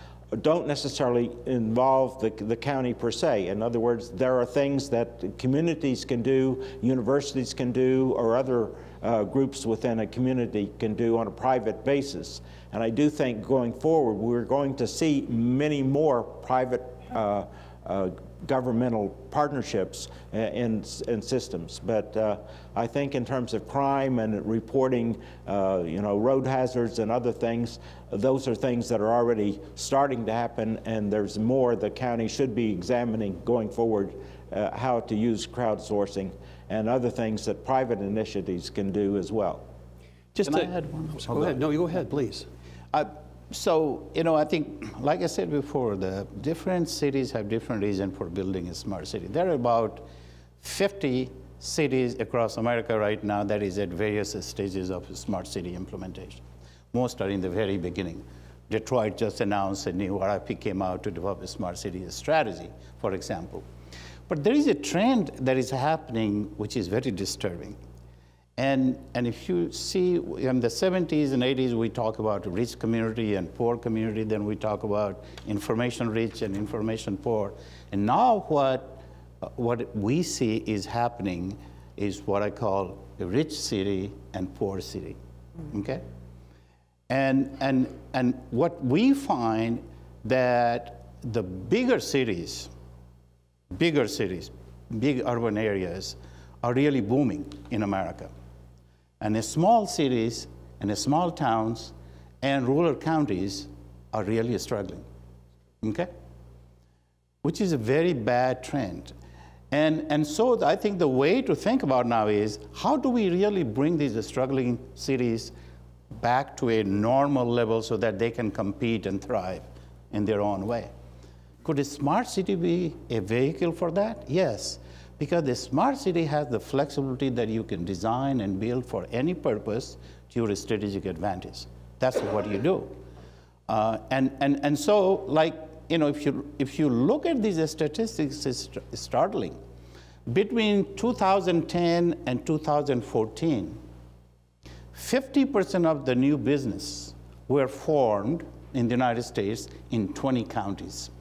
don't necessarily involve the, the county per se. In other words, there are things that communities can do, universities can do, or other uh, groups within a community can do on a private basis. And I do think going forward, we're going to see many more private uh, uh, governmental partnerships and, in systems. But uh, I think in terms of crime and reporting, uh, you know, road hazards and other things, those are things that are already starting to happen, and there's more the county should be examining going forward uh, how to use crowdsourcing and other things that private initiatives can do as well. Just can to, I add one? Go ahead. No, you go ahead, please. Uh, so, you know, I think, like I said before, the different cities have different reasons for building a smart city. There are about 50 cities across America right now that is at various stages of smart city implementation. Most are in the very beginning. Detroit just announced a new RFP came out to develop a smart city strategy, for example. But there is a trend that is happening which is very disturbing. And, and if you see in the 70s and 80s, we talk about rich community and poor community, then we talk about information rich and information poor. And now what, what we see is happening is what I call a rich city and poor city, okay? And, and, and what we find that the bigger cities, bigger cities, big urban areas are really booming in America. And the small cities and the small towns and rural counties are really struggling. Okay? Which is a very bad trend. And, and so I think the way to think about now is how do we really bring these struggling cities back to a normal level so that they can compete and thrive in their own way? Could a smart city be a vehicle for that? Yes, because the smart city has the flexibility that you can design and build for any purpose to your strategic advantage. That's what you do. Uh, and, and, and so, like, you know, if you, if you look at these statistics, it's startling. Between 2010 and 2014, 50% of the new business were formed in the United States in 20 counties.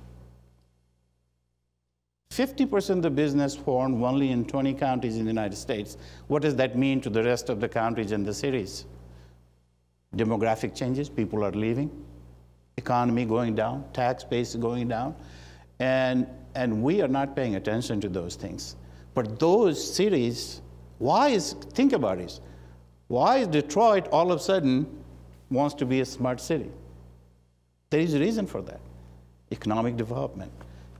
50% of the business formed only in 20 counties in the United States. What does that mean to the rest of the counties and the cities? Demographic changes, people are leaving, economy going down, tax base going down, and, and we are not paying attention to those things. But those cities, why is, think about this, why is Detroit all of a sudden wants to be a smart city? There is a reason for that, economic development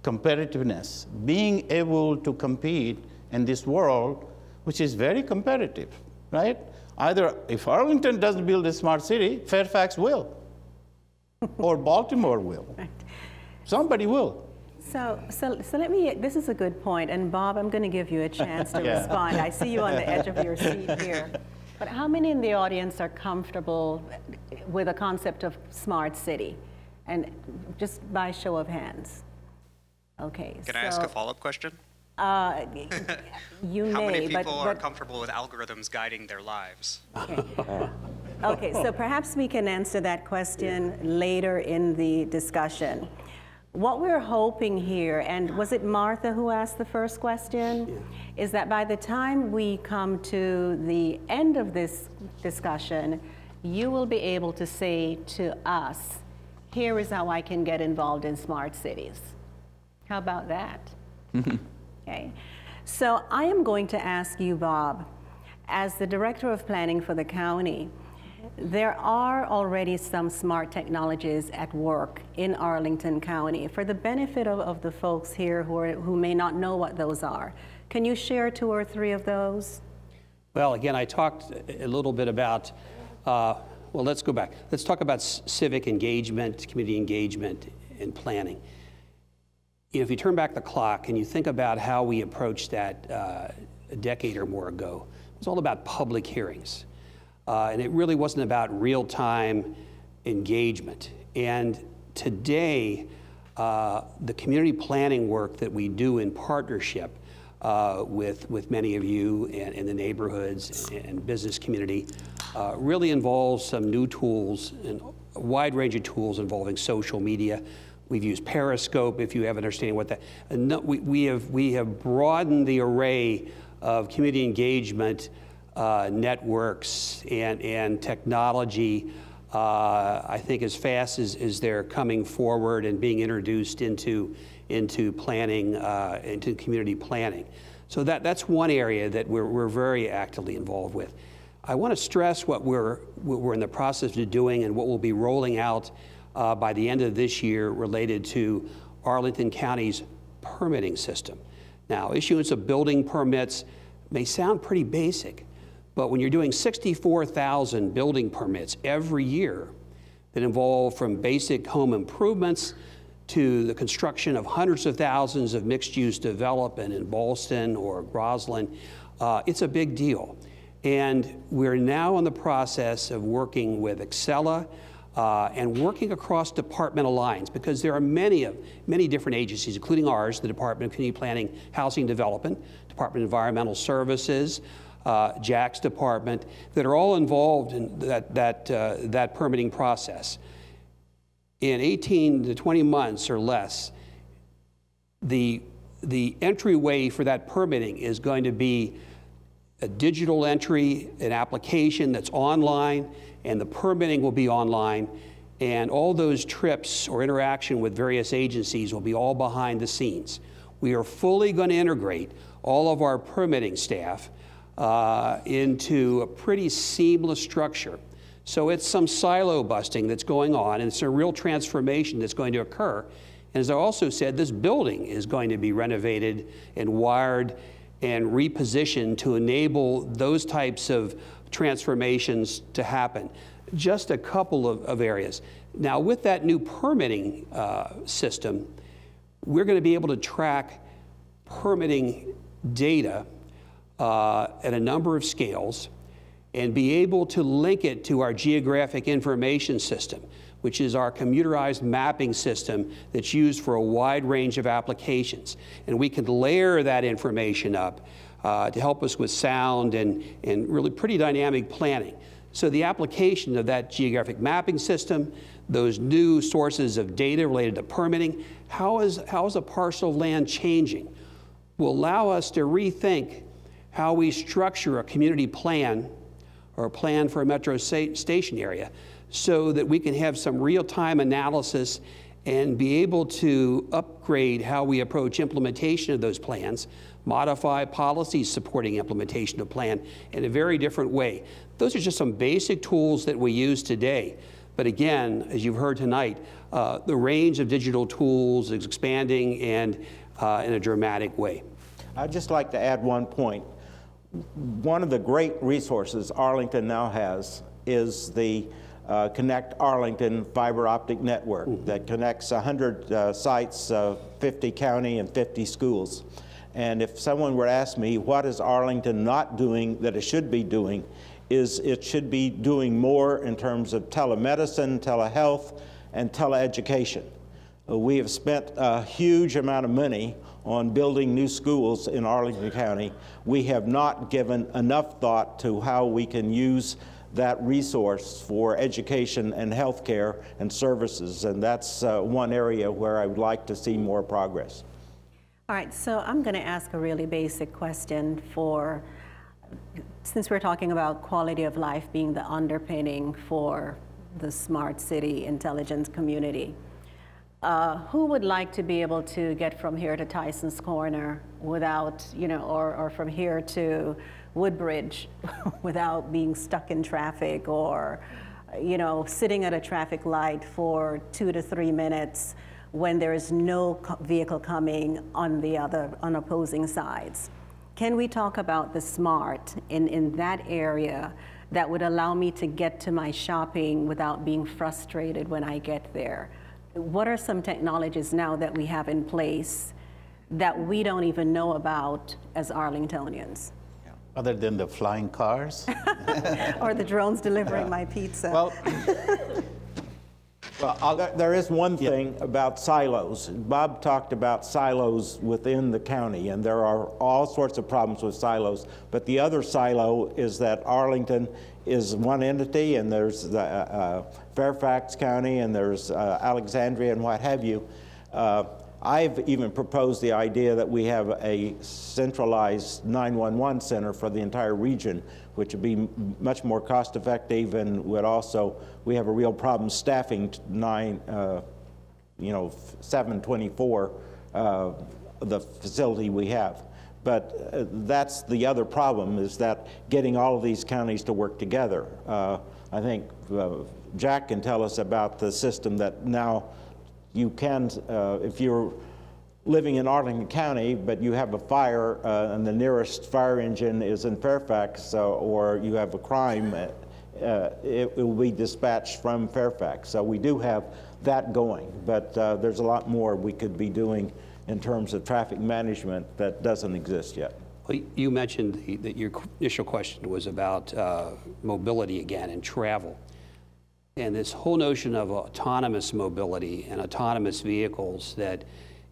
competitiveness, being able to compete in this world, which is very competitive, right? Either if Arlington doesn't build a smart city, Fairfax will, or Baltimore will. Right. Somebody will. So, so, so let me, this is a good point, and Bob, I'm going to give you a chance to yeah. respond. I see you on the edge of your seat here. But how many in the audience are comfortable with a concept of smart city? And just by show of hands. Okay. Can so, I ask a follow-up question? Uh, you may, How many people but, are comfortable with algorithms guiding their lives? Okay. okay, so perhaps we can answer that question later in the discussion. What we're hoping here, and was it Martha who asked the first question? Yeah. Is that by the time we come to the end of this discussion, you will be able to say to us, here is how I can get involved in smart cities. How about that? okay. So I am going to ask you, Bob, as the Director of Planning for the county, there are already some smart technologies at work in Arlington County. For the benefit of, of the folks here who, are, who may not know what those are, can you share two or three of those? Well, again, I talked a little bit about, uh, well, let's go back. Let's talk about civic engagement, community engagement, and planning you know, if you turn back the clock and you think about how we approached that uh, a decade or more ago, it was all about public hearings. Uh, and it really wasn't about real time engagement. And today, uh, the community planning work that we do in partnership uh, with, with many of you and in the neighborhoods and business community uh, really involves some new tools and a wide range of tools involving social media, We've used Periscope, if you have an understanding what that. No, we, we, have, we have broadened the array of community engagement uh, networks and, and technology, uh, I think, as fast as, as they're coming forward and being introduced into, into planning, uh, into community planning. So that, that's one area that we're, we're very actively involved with. I want to stress what we're, what we're in the process of doing and what we'll be rolling out uh, by the end of this year related to Arlington County's permitting system. Now, issuance of building permits may sound pretty basic, but when you're doing 64,000 building permits every year that involve from basic home improvements to the construction of hundreds of thousands of mixed use development in Ballston or Rosslyn, uh, it's a big deal. And we're now in the process of working with Accela, uh, and working across departmental lines because there are many of many different agencies, including ours, the Department of Community Planning, Housing Development, Department of Environmental Services, uh, Jack's department, that are all involved in that, that, uh, that permitting process. In 18 to 20 months or less, the, the entryway for that permitting is going to be a digital entry, an application that's online, and the permitting will be online, and all those trips or interaction with various agencies will be all behind the scenes. We are fully going to integrate all of our permitting staff uh, into a pretty seamless structure. So it's some silo busting that's going on, and it's a real transformation that's going to occur. And as I also said, this building is going to be renovated and wired and repositioned to enable those types of transformations to happen. Just a couple of, of areas. Now, with that new permitting uh, system, we're going to be able to track permitting data uh, at a number of scales and be able to link it to our geographic information system, which is our computerized mapping system that's used for a wide range of applications. And we can layer that information up uh, to help us with sound and, and really pretty dynamic planning. So the application of that geographic mapping system, those new sources of data related to permitting, how is, how is a parcel of land changing, will allow us to rethink how we structure a community plan or a plan for a metro station area so that we can have some real-time analysis and be able to upgrade how we approach implementation of those plans, modify policies supporting implementation of plan in a very different way. Those are just some basic tools that we use today. But again, as you've heard tonight, uh, the range of digital tools is expanding and uh, in a dramatic way. I'd just like to add one point. One of the great resources Arlington now has is the uh, Connect Arlington fiber optic network mm -hmm. that connects 100 uh, sites, uh, 50 county and 50 schools. And if someone were to ask me, what is Arlington not doing that it should be doing, is it should be doing more in terms of telemedicine, telehealth, and teleeducation. Uh, we have spent a huge amount of money on building new schools in Arlington County. We have not given enough thought to how we can use that resource for education and health care and services, and that's uh, one area where I would like to see more progress. All right, so I'm going to ask a really basic question for, since we're talking about quality of life being the underpinning for the smart city intelligence community. Uh, who would like to be able to get from here to Tyson's Corner without, you know, or, or from here to Woodbridge without being stuck in traffic or, you know, sitting at a traffic light for two to three minutes when there is no vehicle coming on the other, on opposing sides? Can we talk about the smart in, in that area that would allow me to get to my shopping without being frustrated when I get there? what are some technologies now that we have in place that we don't even know about as Arlingtonians? Other than the flying cars? or the drones delivering yeah. my pizza. Well, well there is one thing yeah. about silos. Bob talked about silos within the county, and there are all sorts of problems with silos. But the other silo is that Arlington is one entity, and there's the, uh, uh, Fairfax County, and there's uh, Alexandria, and what have you. Uh, I've even proposed the idea that we have a centralized 911 center for the entire region, which would be much more cost effective and would also, we have a real problem staffing nine, uh, you know, 724, uh, the facility we have. But uh, that's the other problem is that getting all of these counties to work together. Uh, I think uh, Jack can tell us about the system that now you can, uh, if you're living in Arlington County, but you have a fire uh, and the nearest fire engine is in Fairfax, uh, or you have a crime, uh, it, it, will be dispatched from Fairfax. So we do have that going, but uh, there's a lot more we could be doing in terms of traffic management that doesn't exist yet. Well, you mentioned the, that your initial question was about uh, mobility again and travel. And this whole notion of autonomous mobility and autonomous vehicles that,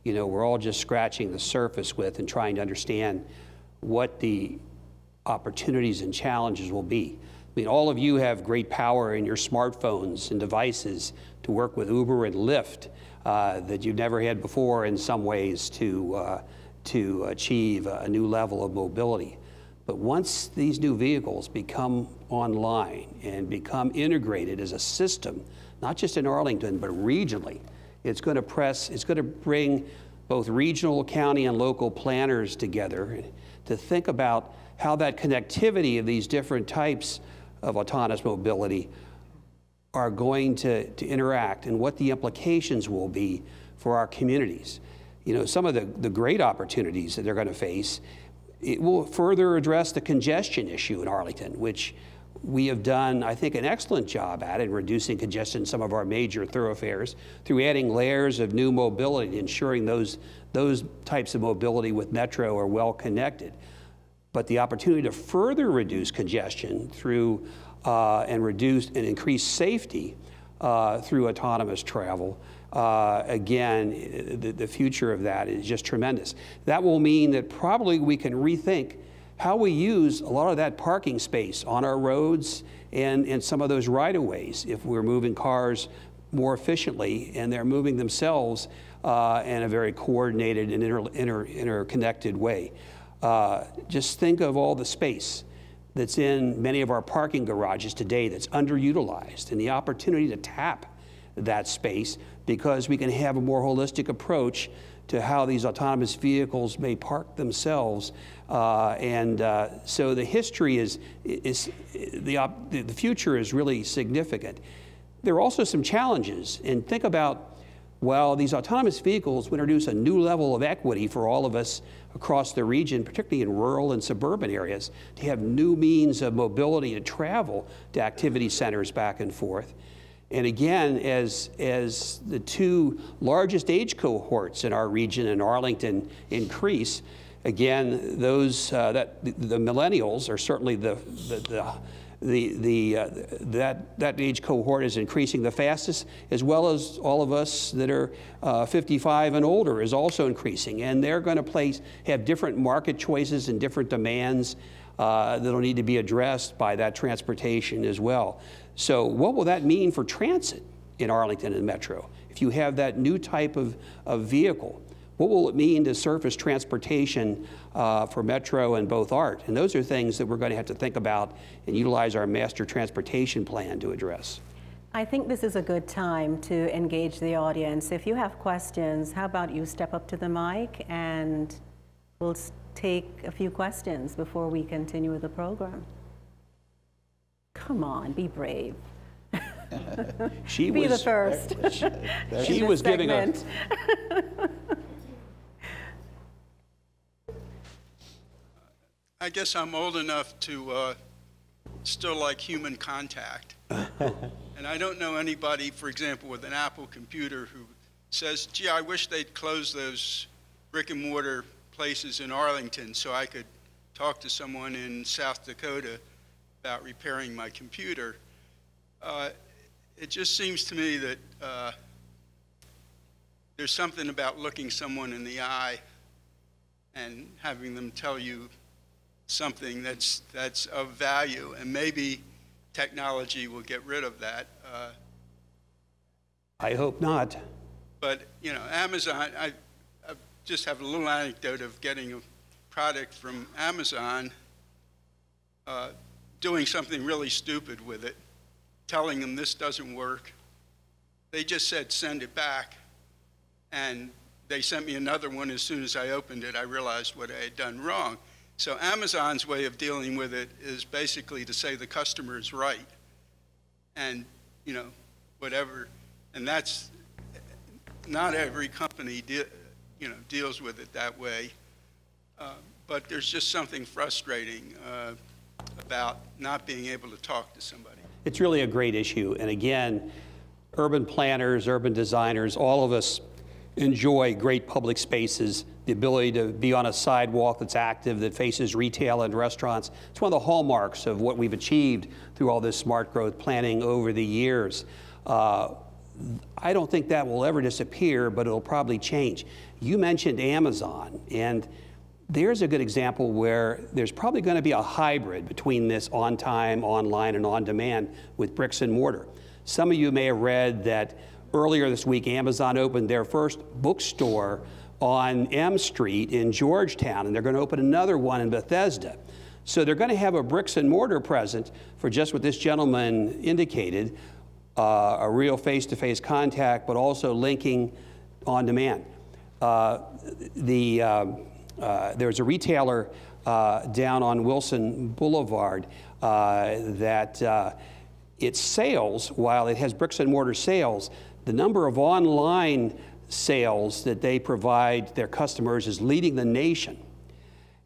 you know, we're all just scratching the surface with and trying to understand what the opportunities and challenges will be. I mean, all of you have great power in your smartphones and devices to work with Uber and Lyft uh, that you've never had before in some ways to, uh, to achieve a new level of mobility. But once these new vehicles become online and become integrated as a system, not just in Arlington, but regionally, it's going to press, it's going to bring both regional, county, and local planners together to think about how that connectivity of these different types of autonomous mobility are going to, to interact and what the implications will be for our communities. You know, some of the, the great opportunities that they're going to face, it will further address the congestion issue in Arlington, which we have done, I think, an excellent job at in reducing congestion in some of our major thoroughfares through adding layers of new mobility, ensuring those, those types of mobility with Metro are well connected but the opportunity to further reduce congestion through uh, and reduce and increase safety uh, through autonomous travel. Uh, again, the, the future of that is just tremendous. That will mean that probably we can rethink how we use a lot of that parking space on our roads and, and some of those right of ways if we're moving cars more efficiently and they're moving themselves uh, in a very coordinated and inter, inter, interconnected way. Uh, just think of all the space that's in many of our parking garages today that's underutilized and the opportunity to tap that space because we can have a more holistic approach to how these autonomous vehicles may park themselves. Uh, and uh, so the history is, is the, the future is really significant. There are also some challenges, and think about well, these autonomous vehicles will introduce a new level of equity for all of us across the region, particularly in rural and suburban areas, to have new means of mobility to travel to activity centers back and forth. And again, as, as the two largest age cohorts in our region in Arlington increase, again, those, uh, that, the, millennials are certainly the, the, the the, the, uh, that, that age cohort is increasing the fastest, as well as all of us that are uh, 55 and older is also increasing. And they're going to place, have different market choices and different demands uh, that'll need to be addressed by that transportation as well. So what will that mean for transit in Arlington and Metro? If you have that new type of, of vehicle, what will it mean to surface transportation uh, for Metro and both ART? And those are things that we're going to have to think about and utilize our master transportation plan to address. I think this is a good time to engage the audience. If you have questions, how about you step up to the mic and we'll take a few questions before we continue with the program. Come on, be brave. she be was, the first. she was giving a I guess I'm old enough to uh, still like human contact. and I don't know anybody, for example, with an Apple computer who says, gee, I wish they'd close those brick and mortar places in Arlington so I could talk to someone in South Dakota about repairing my computer. Uh, it just seems to me that uh, there's something about looking someone in the eye and having them tell you something that's, that's of value, and maybe technology will get rid of that. Uh, I hope not. But, you know, Amazon, I, I just have a little anecdote of getting a product from Amazon, uh, doing something really stupid with it, telling them this doesn't work. They just said, send it back. And they sent me another one. As soon as I opened it, I realized what I had done wrong. So Amazon's way of dealing with it is basically to say the customer is right, and you know, whatever, and that's not every company you know deals with it that way. Uh, but there's just something frustrating uh, about not being able to talk to somebody. It's really a great issue, and again, urban planners, urban designers, all of us enjoy great public spaces, the ability to be on a sidewalk that's active, that faces retail and restaurants. It's one of the hallmarks of what we've achieved through all this smart growth planning over the years. Uh, I don't think that will ever disappear, but it'll probably change. You mentioned Amazon, and there's a good example where there's probably going to be a hybrid between this on time, online, and on demand with bricks and mortar. Some of you may have read that earlier this week, Amazon opened their first bookstore on M Street in Georgetown, and they're going to open another one in Bethesda. So they're going to have a bricks and mortar present for just what this gentleman indicated uh, a real face to face contact, but also linking on demand. Uh, the, uh, uh there's a retailer uh, down on Wilson Boulevard uh, that its sales, while it has bricks and mortar sales, the number of online sales that they provide their customers is leading the nation.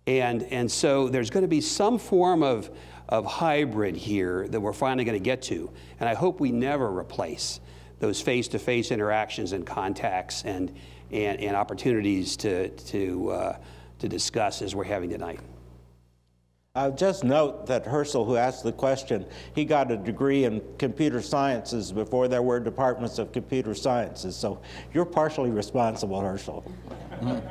And, and so there's going to be some form of, of hybrid here that we're finally going to get to. And I hope we never replace those face to face interactions and contacts and, and, and opportunities to, to, uh, to discuss as we're having tonight. I'll just note that Herschel, who asked the question, he got a degree in computer sciences before there were departments of computer sciences. So you're partially responsible, Herschel.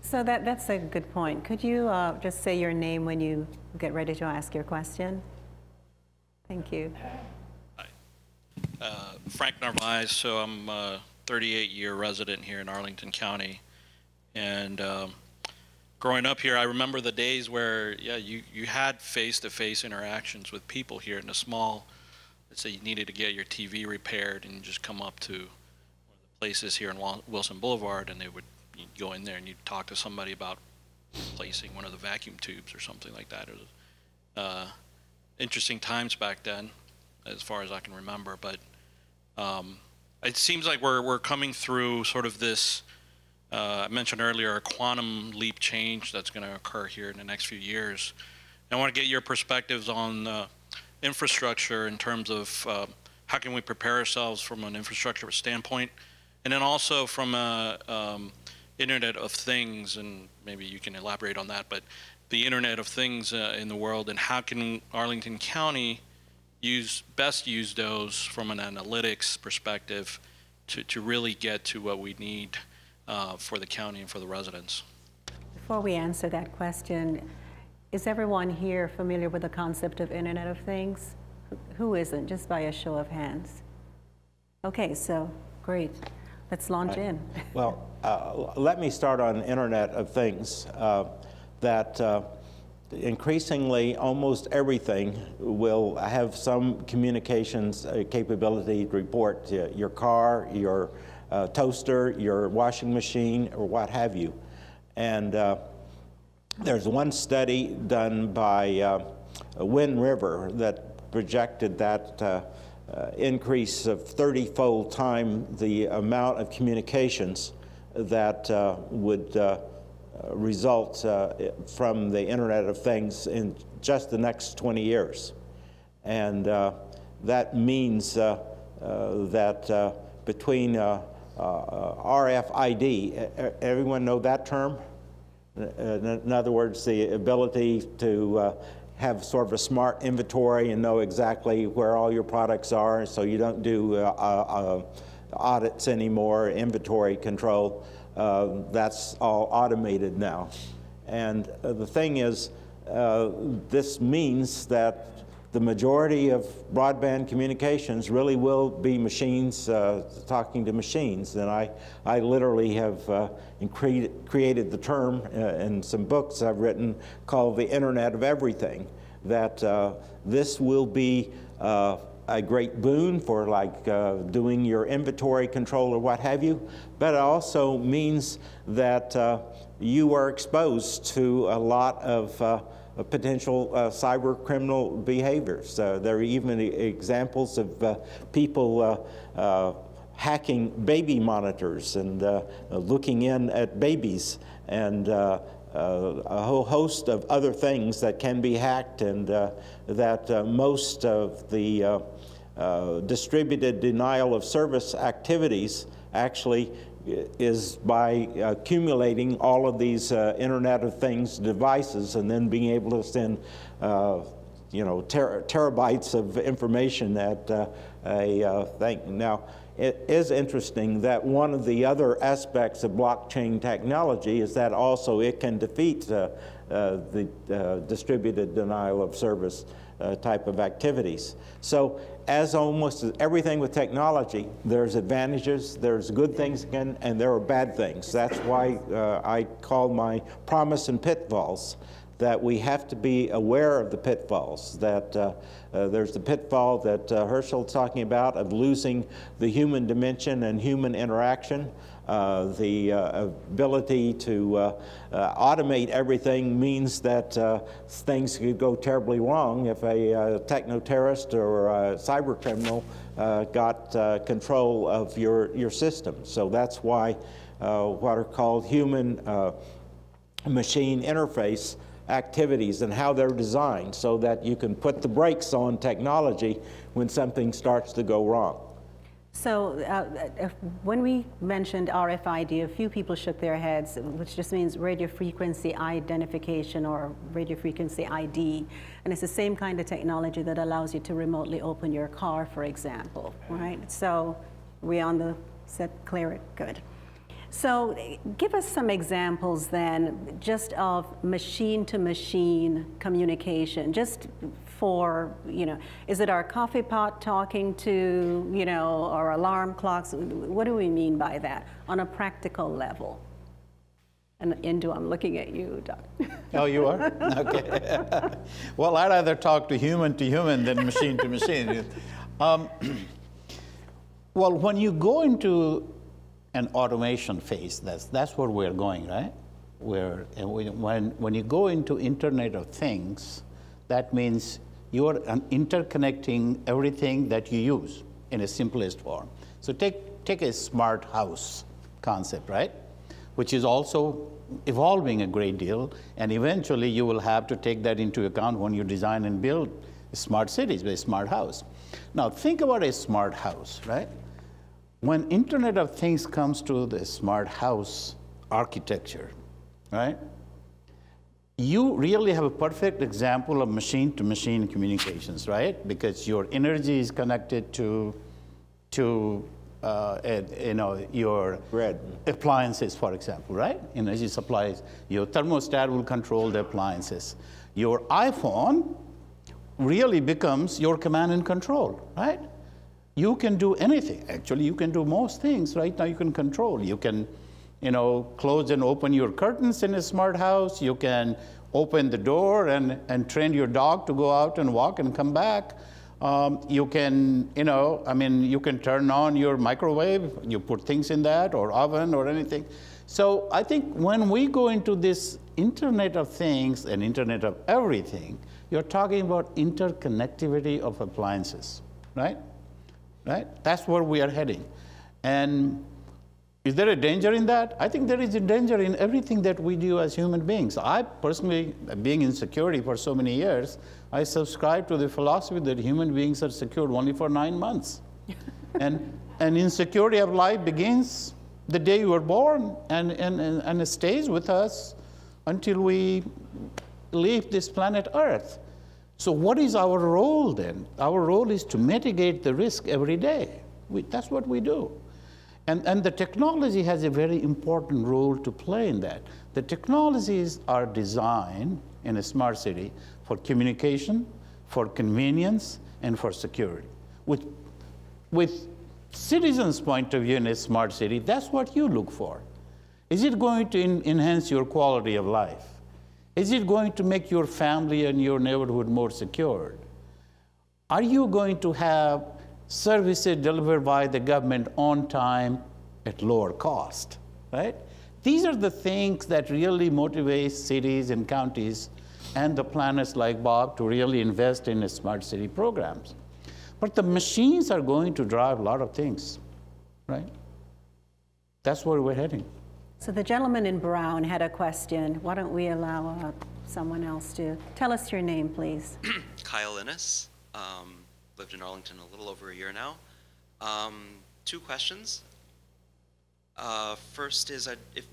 so that, that's a good point. Could you uh, just say your name when you get ready to ask your question? Thank you. Hi. Uh, Frank Narvaez. So I'm a 38 year resident here in Arlington County. And um, growing up here, I remember the days where, yeah, you, you had face-to-face interactions with people here in the small, let's say you needed to get your TV repaired and you just come up to one of the places here in Wilson Boulevard and they would go in there and you'd talk to somebody about replacing one of the vacuum tubes or something like that. It was uh, interesting times back then, as far as I can remember, but um, it seems like we're, we're coming through sort of this uh, I mentioned earlier a quantum leap change that's going to occur here in the next few years. And I want to get your perspectives on uh, infrastructure in terms of uh, how can we prepare ourselves from an infrastructure standpoint, and then also from a um, Internet of Things, and maybe you can elaborate on that, but the Internet of Things uh, in the world, and how can Arlington County use best use those from an analytics perspective to, to really get to what we need uh, for the county and for the residents. Before we answer that question, is everyone here familiar with the concept of Internet of Things? Who isn't, just by a show of hands? Okay, so great. Let's launch in. well, uh, let me start on Internet of Things. Uh, that uh, increasingly almost everything will have some communications uh, capability to report your car, your uh, toaster, your washing machine, or what have you. And uh, there's one study done by uh, Wind River that projected that uh, uh, increase of 30-fold time the amount of communications that uh, would result from the Internet of Things in just the next 20 years. And that means that between uh, RFID. Everyone know that term? In other words, the ability to uh, have sort of a smart inventory and know exactly where all your products are so you don't do uh, uh, audits anymore, inventory control. Uh, that's all automated now. And uh, the thing is, this means that the majority of broadband communications really will be machines uh, talking to machines. And I, I literally have uh, cre created the term uh, in some books I've written called the Internet of Everything, that uh, this will be uh, a great boon for like uh, doing your inventory control or what have you, but it also means that you are exposed to a lot of potential uh, cyber criminal behaviors. Uh, there are even examples of uh, people uh, uh, hacking baby monitors and uh, looking in at babies and a whole host of other things that can be hacked and that most of the distributed denial of service activities actually is by accumulating all of these uh, Internet of Things devices and then being able to send, uh, you know, ter terabytes of information at uh, a thing. Now, it is interesting that one of the other aspects of blockchain technology is that also it can defeat uh, uh, the uh, distributed denial of service type of activities. So as almost everything with technology, there's advantages, there's good things again, and there are bad things. That's why uh, I call my promise and pitfalls that we have to be aware of the pitfalls, that uh, uh, there's the pitfall that uh, Herschel's talking about of losing the human dimension and human interaction. Uh, the uh, ability to uh, uh automate everything means that uh, things could go terribly wrong if a uh, techno-terrorist or a cyber criminal got control of your, your system. So that's why what are called human machine interface activities and how they're designed so that you can put the brakes on technology when something starts to go wrong. So uh, when we mentioned RFID, a few people shook their heads, which just means radio frequency identification or radio frequency ID. And it's the same kind of technology that allows you to remotely open your car, for example, right? So we on the set clear it, good. So give us some examples then just of machine to machine communication, just for, you know, is it our coffee pot talking to, you know, our alarm clocks? What do we mean by that on a practical level? And Indu, I'm looking at you, Doc. Oh, you are? Okay. well, I'd rather talk to human to human than machine to machine. Um, well, when you go into an automation phase. That's, that's where we're going, right? Where, and when, when you go into Internet of Things, that means you're um, interconnecting everything that you use in a simplest form. So take, take a smart house concept, right? Which is also evolving a great deal, and eventually you will have to take that into account when you design and build smart cities a smart house. Now think about a smart house, right? when Internet of Things comes to the smart house architecture, right? You really have a perfect example of machine-to-machine communications, right? Because your energy is connected to, to uh, you know, your Grid. appliances, for example, right? Energy supplies. Your thermostat will control the appliances. Your iPhone really becomes your command and control, right? you can do anything. Actually, you can do most things right now you can control. You can, you know, close and open your curtains in a smart house. You can open the door and, and train your dog to go out and walk and come back. Um, you can, you know, I mean, you can turn on your microwave, you put things in that, or oven, or anything. So I think when we go into this Internet of Things and Internet of Everything, you're talking about interconnectivity of appliances, right? right? That's where we are heading. And is there a danger in that? I think there is a danger in everything that we do as human beings. I personally, being in security for so many years, I subscribe to the philosophy that human beings are secured only for nine months. and, and insecurity of life begins the day you were born and, and, and it stays with us until we leave this planet Earth. So what is our role then? Our role is to mitigate the risk every day. We, that's what we do. And, and the technology has a very important role to play in that. The technologies are designed in a smart city for communication, for convenience, and for security. With, with citizens' point of view in a smart city, that's what you look for. Is it going to enhance your quality of life? Is it going to make your family and your neighborhood more secured? Are you going to have services delivered by the government on time at lower cost, right? These are the things that really motivate cities and counties and the planners like Bob to really invest in smart city programs. But the machines are going to drive a lot of things, right? That's where we're heading. So the gentleman in brown had a question. Why don't we allow uh, someone else to tell us your name, please? Kyle Innes. Um, lived in Arlington a little over a year now. Um, two questions. Uh, first is uh, if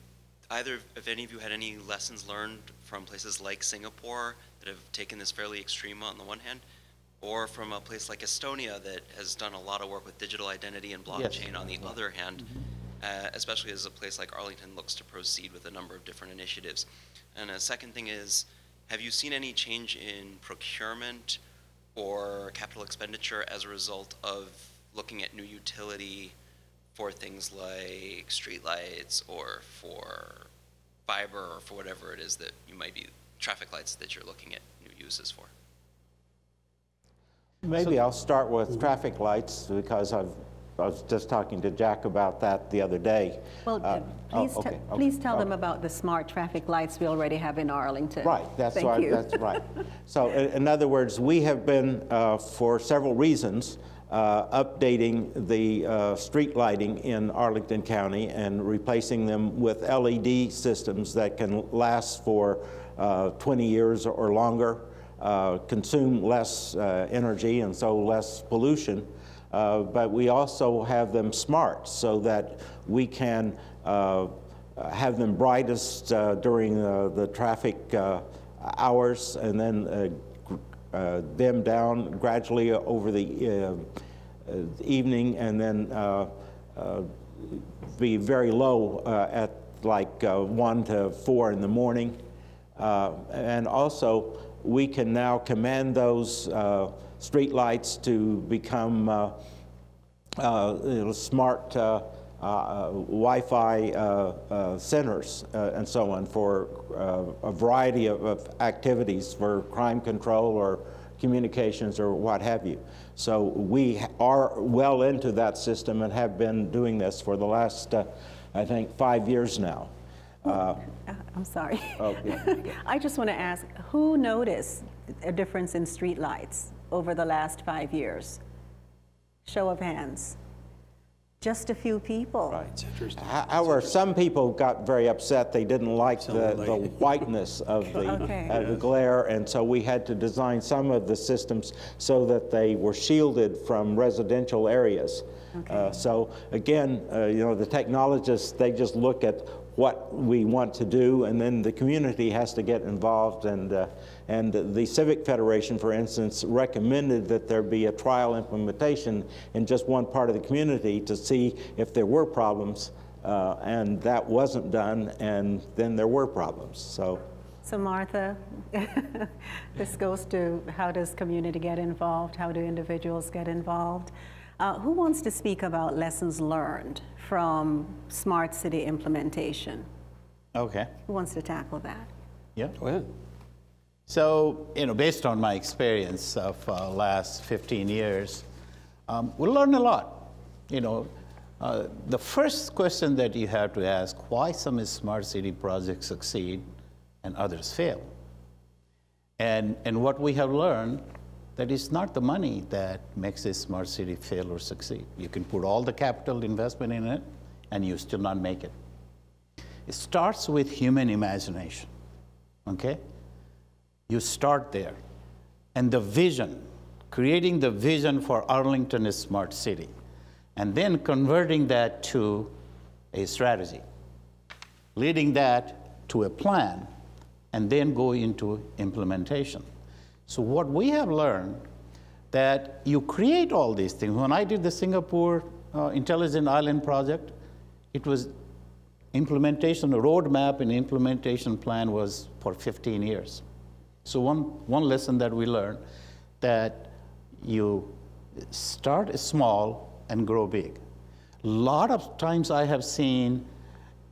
either if any of you had any lessons learned from places like Singapore that have taken this fairly extreme on the one hand, or from a place like Estonia that has done a lot of work with digital identity and blockchain on the other hand, uh, especially as a place like Arlington looks to proceed with a number of different initiatives. And a second thing is, have you seen any change in procurement or capital expenditure as a result of looking at new utility for things like streetlights or for fiber or for whatever it is that you might be, traffic lights that you're looking at new uses for? Maybe I'll start with traffic lights because I've, I was just talking to Jack about that the other day. Well, Uh, oh, please, okay, okay, please tell them about the smart traffic lights we already have in Arlington. Right, that's Thank right, that's right. So in other words, we have been, uh, for several reasons, uh, updating the uh, street lighting in Arlington County and replacing them with LED systems that can last for uh, 20 years or longer, uh, consume less uh, energy and so less pollution. Uh, But we also have them smart so that we can uh, have them brightest uh, during uh, the traffic uh, hours and then dim down gradually over the evening and then be very low at like uh, 1 to 4 in the morning. And also, we can now command those streetlights to become uh, uh, smart uh, uh, Wi-Fi uh, uh, centers uh, and so on for uh, a variety of, of activities for crime control or communications or what have you. So we are well into that system and have been doing this for the last, uh, I think, five years now. Uh, Uh, I'm sorry. Oh, yeah. I just want to ask, who noticed a difference in streetlights over the last five years? Show of hands. Just a few people. Right, it's interesting. However, some people got very upset. They didn't like the, the whiteness of the, Okay. of the glare, and so we had to design some of the systems so that they were shielded from residential areas. Uh, so again, uh, you know, the technologists, they just look at what we want to do, and then the community has to get involved. And, uh, and the Civic Federation, for instance, recommended that there be a trial implementation in just one part of the community to see if there were problems. Uh, and that wasn't done, and then there were problems. So, So Martha, this goes to how does community get involved? How do individuals get involved? Uh, who wants to speak about lessons learned from smart city implementation? Okay. Who wants to tackle that? Yeah. Go ahead. So, you know, based on my experience of uh, last 15 years, um, we learn a lot. You know, uh, the first question that you have to ask, why some smart city projects succeed and others fail? And, and what we have learned, that it's not the money that makes a smart city fail or succeed. You can put all the capital investment in it, and you still not make it. It starts with human imagination, okay? You start there. And the vision, creating the vision for Arlington is smart city, and then converting that to a strategy, leading that to a plan, and then go into implementation. So what we have learned that you create all these things. When I did the Singapore uh, Intelligent Island project, it was implementation, a roadmap and implementation plan was for 15 years. So one, one lesson that we learned that you start small and grow big. A lot of times I have seen,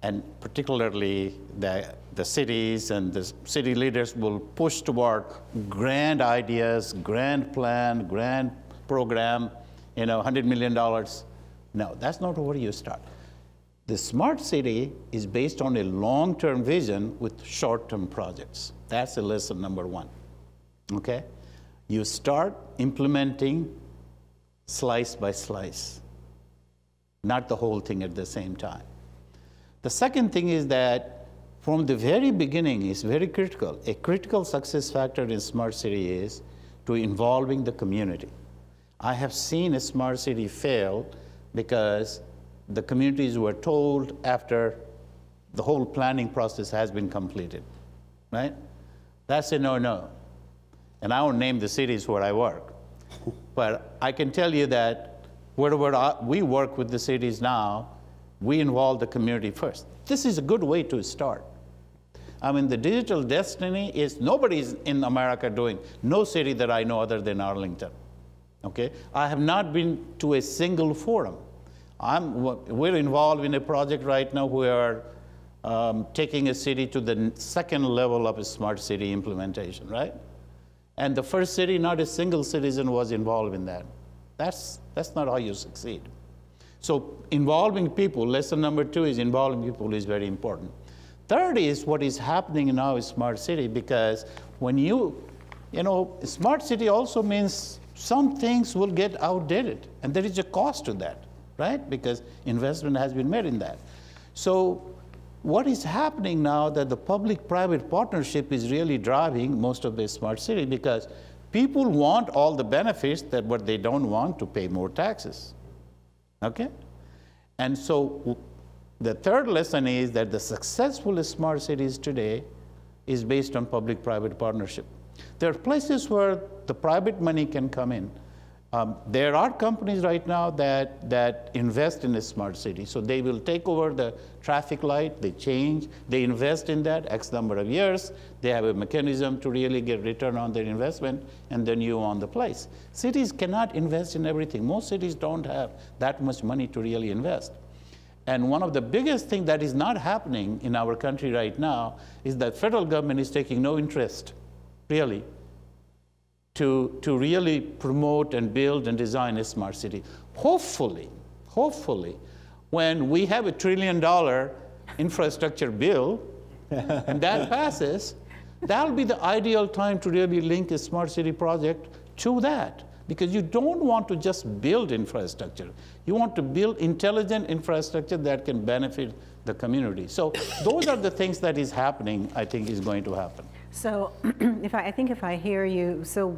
and particularly the, the cities and the city leaders will push toward grand ideas, grand plan, grand program, you know, $100 million. No, that's not where you start. The smart city is based on a long term vision with short term projects. That's a lesson number one. Okay? You start implementing slice by slice, not the whole thing at the same time. The second thing is that from the very beginning is very critical. A critical success factor in smart city is to involving the community. I have seen a smart city fail because the communities were told after the whole planning process has been completed, right? That's a no-no. And I won't name the cities where I work. But I can tell you that wherever we work with the cities now, we involve the community first. This is a good way to start. I mean, the digital destiny is nobody's in America doing, no city that I know other than Arlington. Okay? I have not been to a single forum. I'm, we're involved in a project right now where um, taking a city to the second level of a smart city implementation, right? And the first city, not a single citizen was involved in that. That's, that's not how you succeed. So involving people, lesson number two is involving people is very important. Third is what is happening now in smart city because when you, you know, smart city also means some things will get outdated and there is a cost to that, right? Because investment has been made in that. So what is happening now that the public-private partnership is really driving most of the smart city because people want all the benefits that what they don't want to pay more taxes. Okay? And so the third lesson is that the successful smart cities today is based on public-private partnership. There are places where the private money can come in. Um, there are companies right now that, that invest in a smart city. So they will take over the traffic light, they change, they invest in that X number of years. They have a mechanism to really get return on their investment, and then you own the place. Cities cannot invest in everything. Most cities don't have that much money to really invest. And one of the biggest things that is not happening in our country right now is that federal government is taking no interest, really, to, to really promote and build and design a smart city. Hopefully, hopefully, when we have a trillion dollar infrastructure bill and that passes, that'll be the ideal time to really link a smart city project to that. Because you don't want to just build infrastructure. You want to build intelligent infrastructure that can benefit the community. So those are the things that is happening, I think is going to happen. So if I, I think if I hear you, so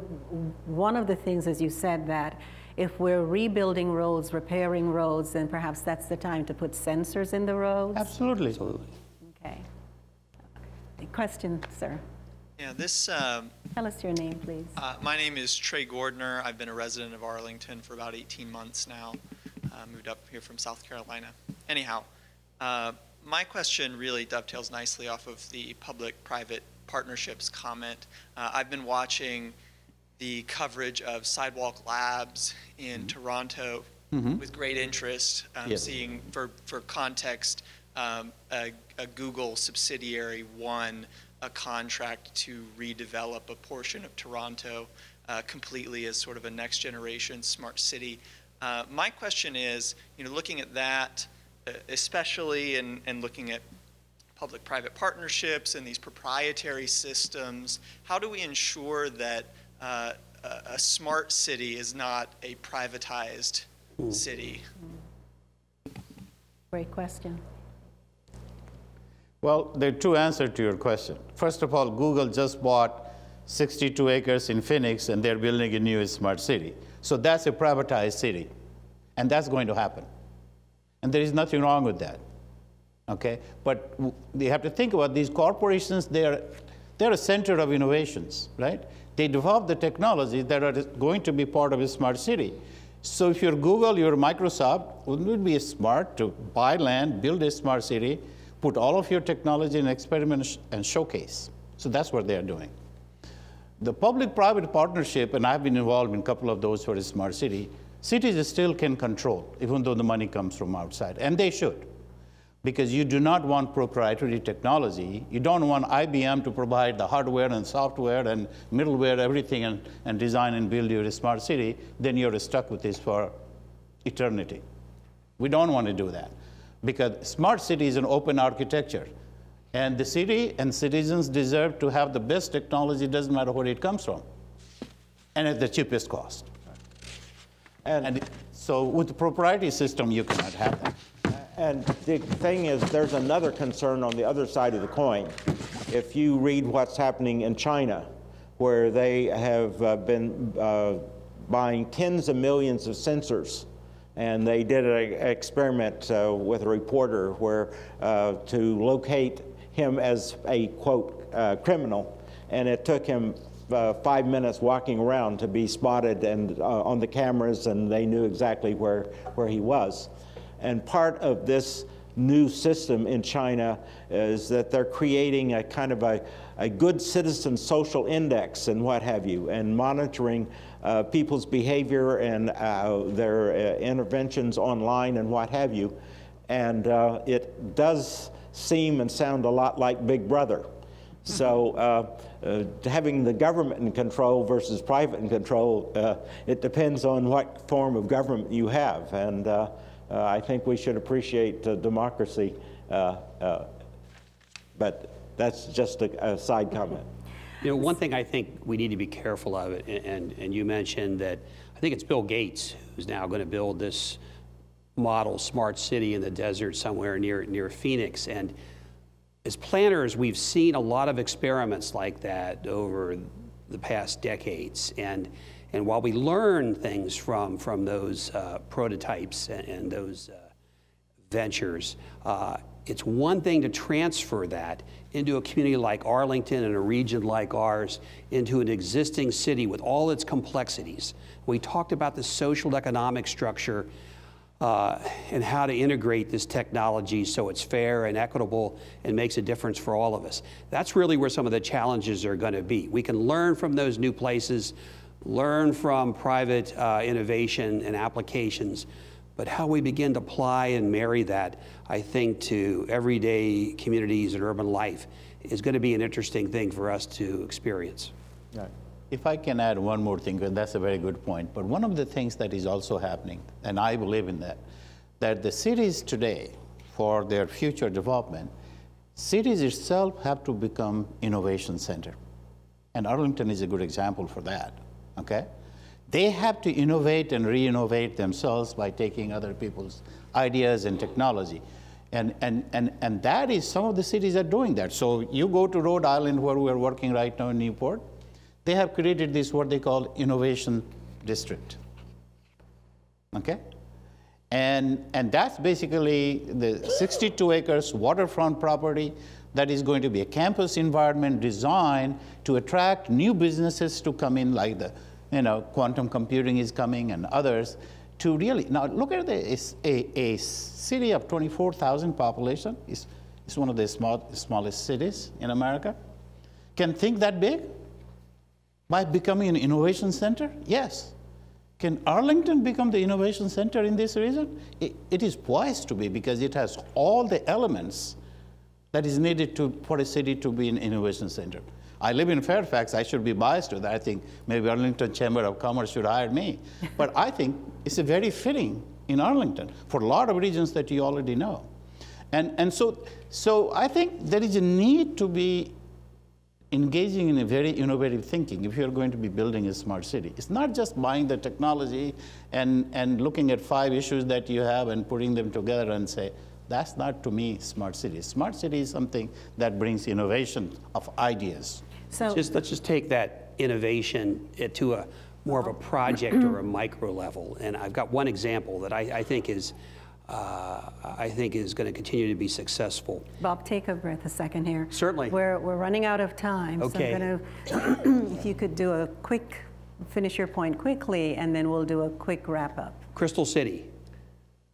one of the things as you said that if we're rebuilding roads, repairing roads, then perhaps that's the time to put sensors in the roads? Absolutely. Absolutely. Okay. Question, sir. Yeah, this, um, Tell us your name, please. uh, my name is Trey Gordner. I've been a resident of Arlington for about 18 months now. Uh, moved up here from South Carolina. Anyhow, uh, my question really dovetails nicely off of the public-private partnerships comment. Uh, I've been watching the coverage of Sidewalk Labs in Toronto Mhm. with great interest, um, Yes. seeing, for, for context, um, a, a Google subsidiary won a contract to redevelop a portion of Toronto uh, completely as sort of a next generation smart city. Uh, my question is, you know, looking at that, especially in, and looking at public-private partnerships and these proprietary systems, how do we ensure that uh, a, a smart city is not a privatized city? Great question. Well, there are two answers to your question. First of all, Google just bought 62 acres in Phoenix and they're building a new smart city. So that's a privatized city. And that's going to happen. And there is nothing wrong with that. Okay? But you have to think about these corporations, they're, they're a center of innovations, right? They develop the technology that are going to be part of a smart city. So if you're Google, you're Microsoft, wouldn't it be smart to buy land, build a smart city, put all of your technology in experiment and showcase? So that's what they're doing. The public-private partnership, and I've been involved in a couple of those for a smart city, cities still can control, even though the money comes from outside, and they should. Because you do not want proprietary technology. You don't want IBM to provide the hardware and software and middleware, everything, and, and design and build your smart city. Then you're stuck with this for eternity. We don't want to do that. Because smart city is an open architecture. And the city and citizens deserve to have the best technology, doesn't matter where it comes from, and at the cheapest cost. And, it- so with the proprietary system, you cannot have that. And the thing is, there's another concern on the other side of the coin. If you read what's happening in China, where they have uh, been uh, buying tens of millions of sensors, and they did an experiment uh, with a reporter where uh, to locate him as a quote uh, criminal, and it took him uh, five minutes walking around to be spotted and uh, on the cameras, and they knew exactly where, where he was. And part of this new system in China is that they're creating a kind of a, a good citizen social index and what have you, and monitoring uh, people's behavior and uh, their uh, interventions online and what have you. And uh, it does seem and sound a lot like Big Brother. So uh, uh, having the government in control versus private in control, uh, it depends on what form of government you have. And uh, uh, I think we should appreciate uh, democracy, but that's just a, a, side comment. You know, one thing I think we need to be careful of, and, and, and you mentioned that I think it's Bill Gates who's now going to build this model smart city in the desert somewhere near, near Phoenix. And as planners, we've seen a lot of experiments like that over the past decades. And, and while we learn things from, from those uh, prototypes and, and those uh, ventures, uh, it's one thing to transfer that into a community like Arlington and a region like ours into an existing city with all its complexities. We talked about the social economic structure uh, and how to integrate this technology so it's fair and equitable and makes a difference for all of us. That's really where some of the challenges are going to be. We can learn from those new places, learn from private uh, innovation and applications, but how we begin to apply and marry that, I think, to everyday communities and urban life is going to be an interesting thing for us to experience. Right. If I can add one more thing, that's a very good point, but one of the things that is also happening, and I believe in that, that the cities today, for their future development, cities itself have to become innovation center. And Arlington is a good example for that, okay? They have to innovate and re-innovate themselves by taking other people's ideas and technology. And, and, and, and that is, some of the cities are doing that. So you go to Rhode Island, where we're working right now in Newport, they have created this what they call innovation district. Okay? And, and that's basically the 62 acres waterfront property that is going to be a campus environment designed to attract new businesses to come in, like the, you know, quantum computing is coming and others, to really, now look at this, a, a city of 24,000 population, is, is one of the small, smallest cities in America, can think that big? By becoming an innovation center? Yes. Can Arlington become the innovation center in this region? it, it is poised to be because it has all the elements that is needed to, for a city to be an innovation center. I live in Fairfax. I should be biased to that. I think maybe Arlington Chamber of Commerce should hire me. but I think it's a very fitting in Arlington for a lot of reasons that you already know. And, and so, so I think there is a need to be engaging in a very innovative thinking if you're going to be building a smart city. It's not just buying the technology and, and looking at five issues that you have and putting them together and say, that's not to me smart city. Smart city is something that brings innovation of ideas. So just, let's just take that innovation eh, to a more of a project or a micro level. And I've got one example that I, I think is uh, I think is going to continue to be successful. Bob, take a breath a second here. Certainly. We're, we're running out of time. Okay. So I'm going to, if you could do a quick, finish your point quickly, and then we'll do a quick wrap up. Crystal City,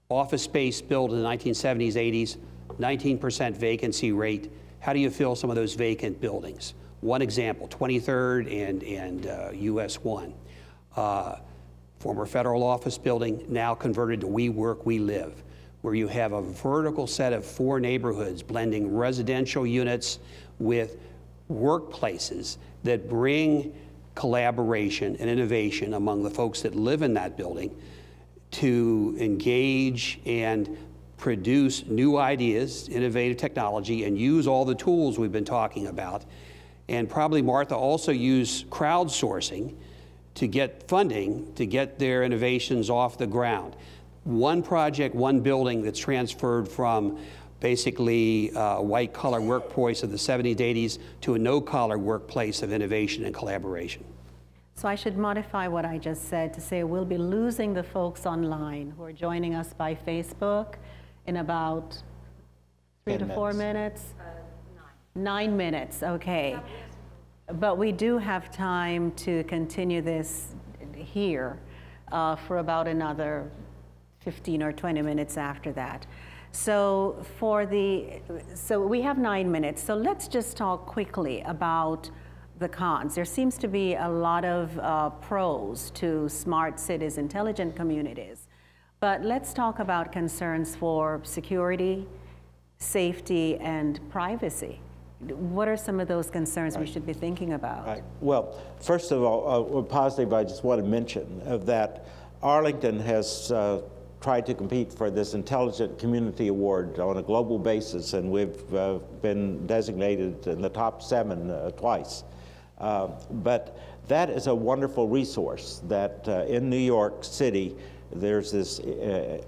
office space built in the 1970s, 80s, 19% vacancy rate. How do you fill some of those vacant buildings? One example, 23rd and, and uh, US 1. Uh, former federal office building, now converted to We Work, We Live, where you have a vertical set of four neighborhoods blending residential units with workplaces that bring collaboration and innovation among the folks that live in that building to engage and produce new ideas, innovative technology, and use all the tools we've been talking about. And probably, Martha, also use crowdsourcing to get funding to get their innovations off the ground. One project, one building that's transferred from basically uh, a white collar workplace of the 70s, 80s to a no collar workplace of innovation and collaboration. So I should modify what I just said to say we'll be losing the folks online who are joining us by Facebook in about three to four minutes. Uh, nine. nine minutes, okay. But we do have time to continue this here uh, for about another 15 or 20 minutes after that. So for the, so we have nine minutes. So let's just talk quickly about the cons. There seems to be a lot of uh, pros to smart cities, intelligent communities. But let's talk about concerns for security, safety, and privacy. What are some of those concerns right. we should be thinking about? Right. Well, first of all, uh, positive, I just want to mention of that Arlington has uh, tried to compete for this Intelligent Community Award on a global basis, and we've uh, been designated in the top seven uh, twice. Uh, but that is a wonderful resource that uh, in New York City, there's this uh,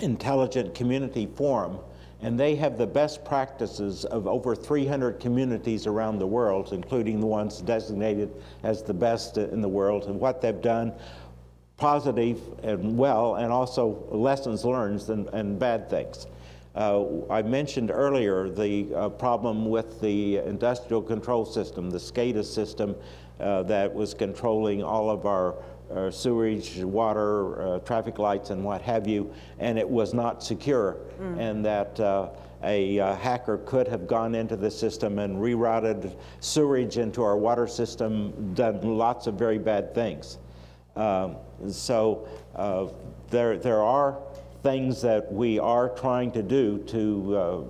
Intelligent Community Forum, and they have the best practices of over 300 communities around the world, including the ones designated as the best in the world, and what they've done positive and well, and also lessons learned and, and bad things. Uh, I mentioned earlier the uh, problem with the industrial control system, the SCADA system uh, that was controlling all of our uh, sewage, water, uh, traffic lights, and what have you, and it was not secure, mm. and that uh, a hacker could have gone into the system and rerouted sewage into our water system, done lots of very bad things. Um, so there, there are things that we are trying to do to uh,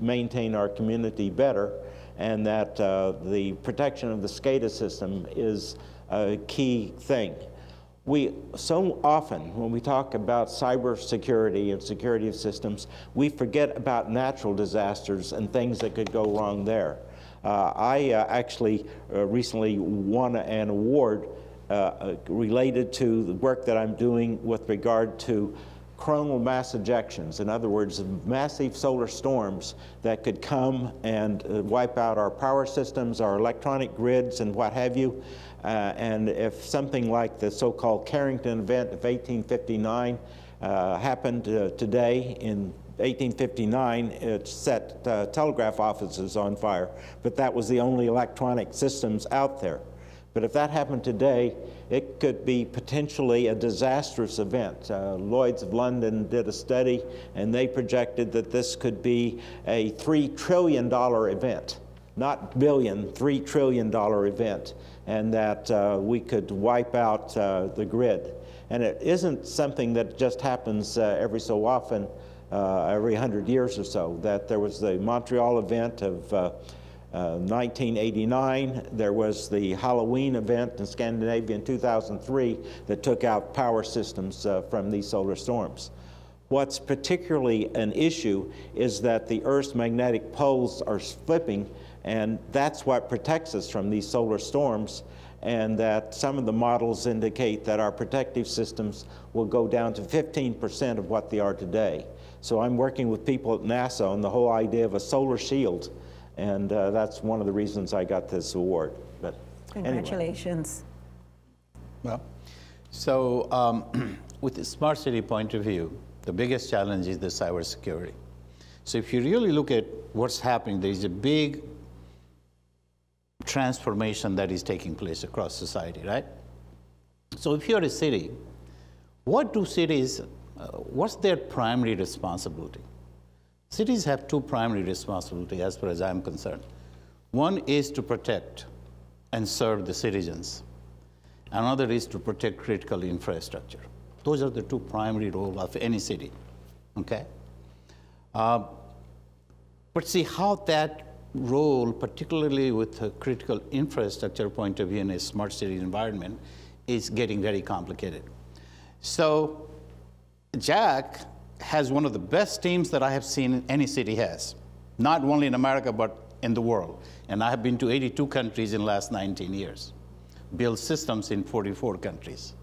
maintain our community better, and that uh, the protection of the SCADA system is a key thing. We so often, when we talk about cybersecurity and security of systems, we forget about natural disasters and things that could go wrong there. Uh, I uh, actually uh, recently won an award uh, related to the work that I'm doing with regard to coronal mass ejections. In other words, massive solar storms that could come and uh, wipe out our power systems, our electronic grids, and what have you. Uh, and if something like the so-called Carrington event of 1859 uh, happened uh, today in 1859, it set uh, telegraph offices on fire, but that was the only electronic systems out there. But if that happened today, it could be potentially a disastrous event. Uh, Lloyd's of London did a study, and they projected that this could be a $3 trillion event, not billion, $3 trillion event, and that uh, we could wipe out uh, the grid. And it isn't something that just happens uh, every so often, uh, every 100 years or so, that there was the Montreal event of uh, 1989, uh, there was the Halloween event in Scandinavia in 2003 that took out power systems uh, from these solar storms. What's particularly an issue is that the Earth's magnetic poles are flipping, and that's what protects us from these solar storms, and that some of the models indicate that our protective systems will go down to 15% of what they are today. So I'm working with people at NASA on the whole idea of a solar shield and uh, that's one of the reasons I got this award. But Congratulations. Anyway. Well, so um, with the smart city point of view, the biggest challenge is the cybersecurity. So if you really look at what's happening, there is a big transformation that is taking place across society, right? So if you're a city, what do cities, uh, what's their primary responsibility? Cities have two primary responsibilities as far as I'm concerned. One is to protect and serve the citizens. Another is to protect critical infrastructure. Those are the two primary roles of any city, okay? Uh, but see how that role, particularly with a critical infrastructure point of view in a smart city environment, is getting very complicated. So Jack has one of the best teams that I have seen any city has, not only in America, but in the world. And I have been to 82 countries in the last 19 years, built systems in 44 countries.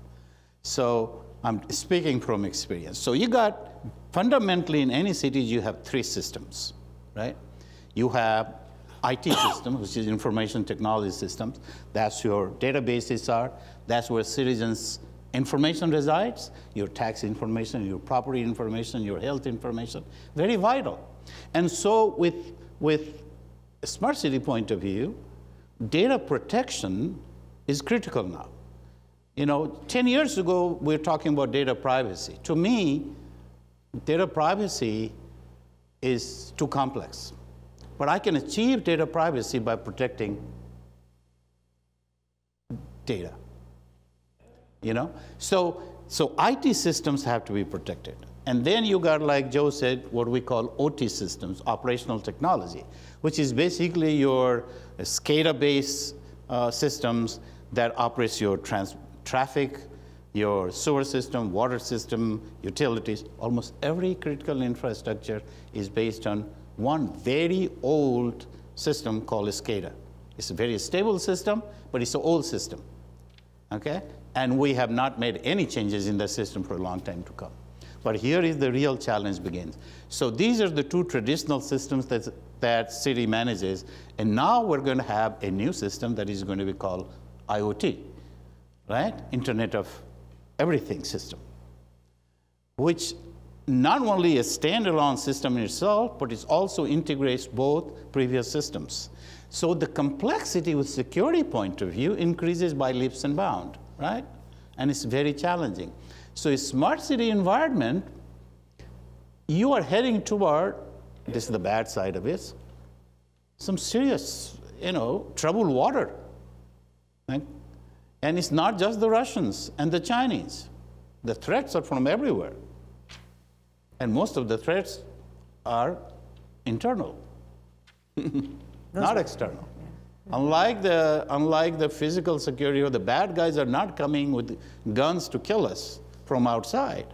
So I'm speaking from experience. So you got, fundamentally in any city, you have three systems, right? You have IT system, which is information technology systems. That's your databases are. That's where citizens information resides, your tax information, your property information, your health information, very vital. And so with, with a smart city point of view, data protection is critical now. You know, 10 years ago, we were talking about data privacy. To me, data privacy is too complex. But I can achieve data privacy by protecting data. You know? So, so IT systems have to be protected. And then you got, like Joe said, what we call OT systems, operational technology, which is basically your SCADA-based uh, systems that operates your traffic, your sewer system, water system, utilities. Almost every critical infrastructure is based on one very old system called SCADA. It's a very stable system, but it's an old system. Okay? And we have not made any changes in the system for a long time to come. But here is the real challenge begins. So these are the two traditional systems that, that city manages. And now we're going to have a new system that is going to be called IoT, right? Internet of Everything system, which not only a standalone system in itself, but it also integrates both previous systems. So the complexity with security point of view increases by leaps and bounds, right? And it's very challenging. So a smart city environment, you are heading toward, this is the bad side of it, some serious, you know, troubled water. Right? And it's not just the Russians and the Chinese. The threats are from everywhere. And most of the threats are internal, not external. Unlike the, unlike the physical security, the bad guys are not coming with guns to kill us from outside.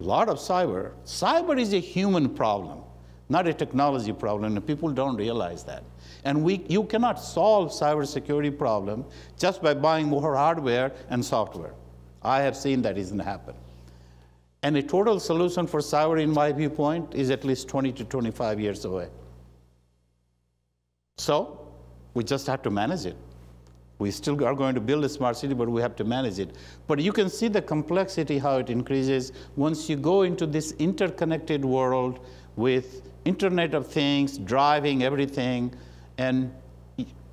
A lot of cyber. Cyber is a human problem, not a technology problem, and people don't realize that. And we, you cannot solve cybersecurity problem just by buying more hardware and software. I have seen that doesn't happen. And a total solution for cyber, in my viewpoint, is at least 20 to 25 years away. So we just have to manage it. We still are going to build a smart city, but we have to manage it. But you can see the complexity, how it increases once you go into this interconnected world with Internet of Things, driving everything, and,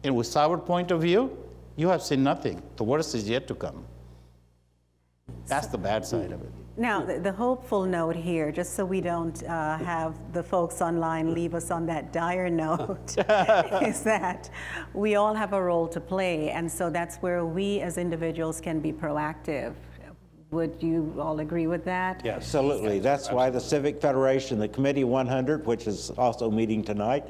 and with cyber point of view, you have seen nothing. The worst is yet to come. That's the bad side of it. Now, the, the hopeful note here, just so we don't uh, have the folks online leave us on that dire note, is that we all have a role to play. And so that's where we as individuals can be proactive. Would you all agree with that? Yes. Absolutely. That's why the Civic Federation, the Committee 100, which is also meeting tonight,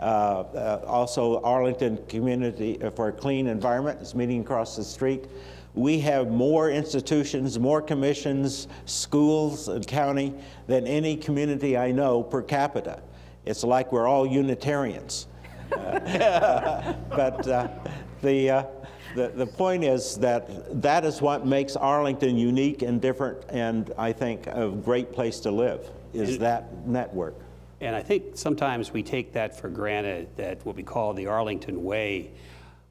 uh, uh, also Arlington Community for a Clean Environment is meeting across the street. We have more institutions, more commissions, schools, and county than any community I know per capita. It's like we're all Unitarians. Uh, but uh, the, uh, the, the point is that that is what makes Arlington unique and different and I think a great place to live is that network. And I think sometimes we take that for granted that what we call the Arlington Way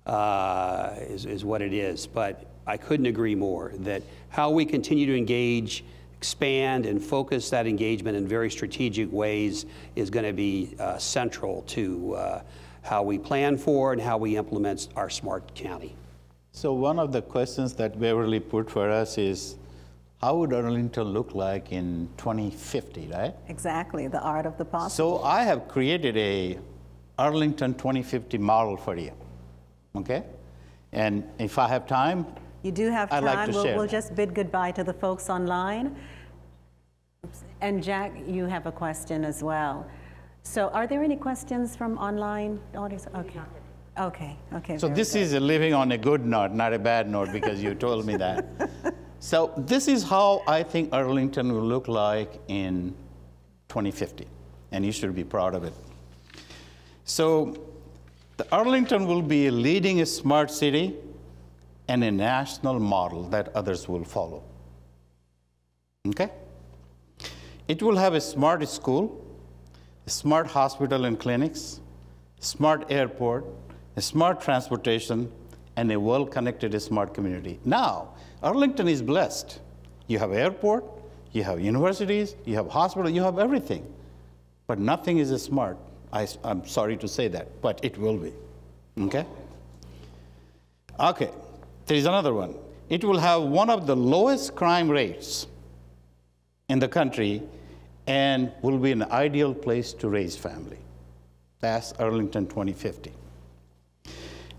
uh, is, is what it is. But I couldn't agree more that how we continue to engage, expand, and focus that engagement in very strategic ways is going to be uh, central to uh, how we plan for and how we implement our smart county. So one of the questions that Beverly put for us is, how would Arlington look like in 2050, right? Exactly, the art of the possible. So I have created a Arlington 2050 model for you, okay? And if I have time, you do have I'd time. like to we'll, share we'll just bid goodbye to the folks online. And Jack, you have a question as well. So are there any questions from online audience? Okay. Okay, okay. So this good. is a living on a good note, not a bad note, because you told me that. So this is how I think Arlington will look like in 2050, and you should be proud of it. So the Arlington will be a leading smart city and a national model that others will follow. Okay? It will have a smart school, a smart hospital and clinics, smart airport, a smart transportation, and a well-connected smart community. Now, Arlington is blessed. You have airport, you have universities, you have hospital, you have everything. But nothing is smart. I, am sorry to say that, but it will be. Okay? Okay, there is another one. It will have one of the lowest crime rates in the country and will be an ideal place to raise family. That's Arlington 2050.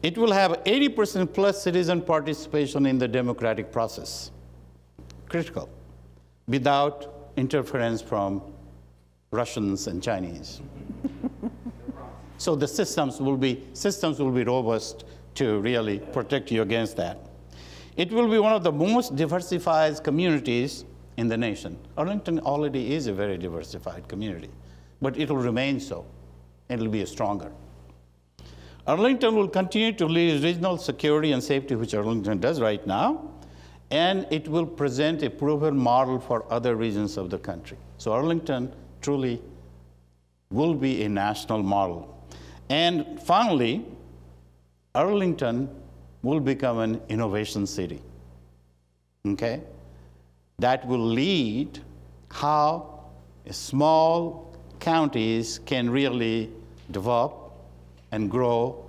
It will have 80% plus citizen participation in the democratic process. Critical. Without interference from Russians and Chinese. so the systems will be systems will be robust to really protect you against that. It will be one of the most diversified communities in the nation. Arlington already is a very diversified community, but it will remain so. It will be stronger. Arlington will continue to lead regional security and safety, which Arlington does right now, and it will present a proven model for other regions of the country. So Arlington truly will be a national model. And finally, Arlington will become an innovation city. Okay? That will lead how small counties can really develop and grow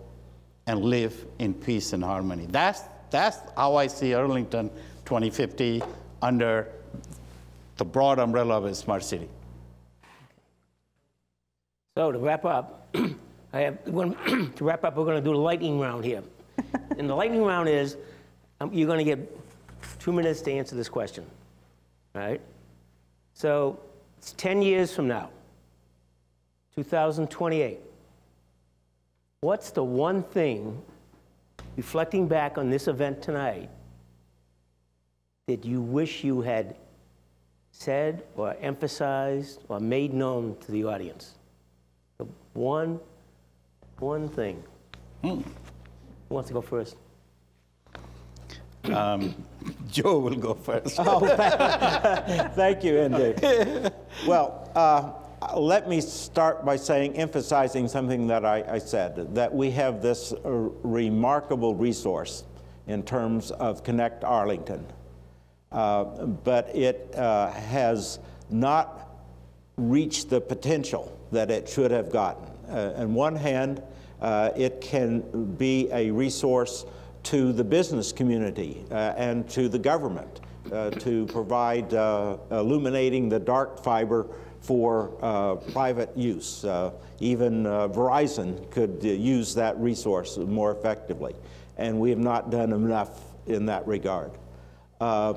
and live in peace and harmony. That's, that's how I see Arlington 2050 under the broad umbrella of a smart city. So to wrap up, I have, to wrap up, we're going to do the lightning round here. and the lightning round is um, you're going to get two minutes to answer this question. All right? So it's 10 years from now, 2028. What's the one thing, reflecting back on this event tonight, that you wish you had said or emphasized or made known to the audience? The one, one thing. Hmm. Who wants to go first? Um, Joe will go first. oh, thank you, Indu. Well, uh, let me start by saying, emphasizing something that I, I said, that we have this uh, remarkable resource in terms of Connect Arlington. Uh, but it uh, has not reached the potential that it should have gotten. Uh, on one hand, uh, it can be a resource to the business community uh, and to the government to provide illuminating the dark fiber for uh, private use. Uh, even uh, Verizon could uh, use that resource more effectively, and we have not done enough in that regard. Uh,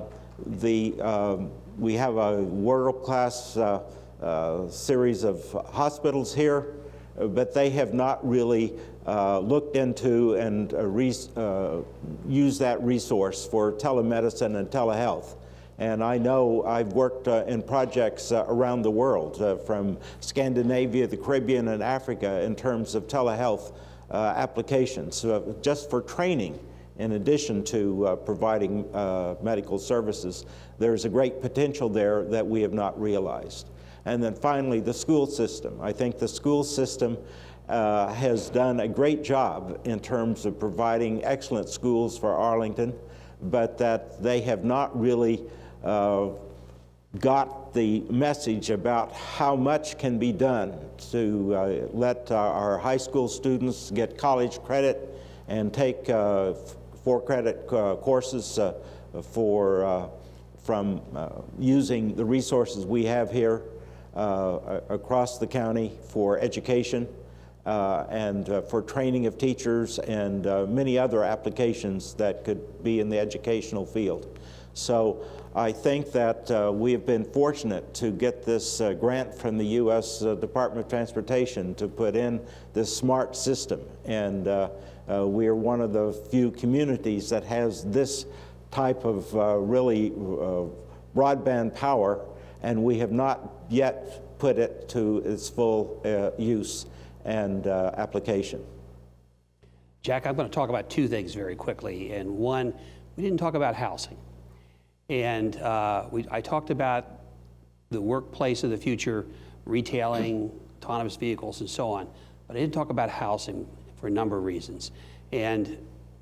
the, um, we have a world-class uh, series of hospitals here, but they have not really looked into and used that resource for telemedicine and telehealth. And I know I've worked uh, in projects uh, around the world, uh, from Scandinavia, the Caribbean, and Africa in terms of telehealth uh, applications, uh, just for training in addition to uh, providing medical services. There's a great potential there that we have not realized. And then finally, the school system. I think the school system has done a great job in terms of providing excellent schools for Arlington, but that they have not really uh, got the message about how much can be done to uh, let our high school students get college credit and take uh, four credit uh, courses uh, for, uh, from using the resources we have here across the county for education. and for training of teachers and many other applications that could be in the educational field. So I think that uh, we have been fortunate to get this uh, grant from the U.S. Uh, Department of Transportation to put in this smart system. And uh, uh, we are one of the few communities that has this type of uh, really broadband power, and we have not yet put it to its full use and application. Jack, I'm going to talk about two things very quickly. And one, we didn't talk about housing. And uh, we, I talked about the workplace of the future, retailing, autonomous vehicles, and so on. But I didn't talk about housing for a number of reasons. And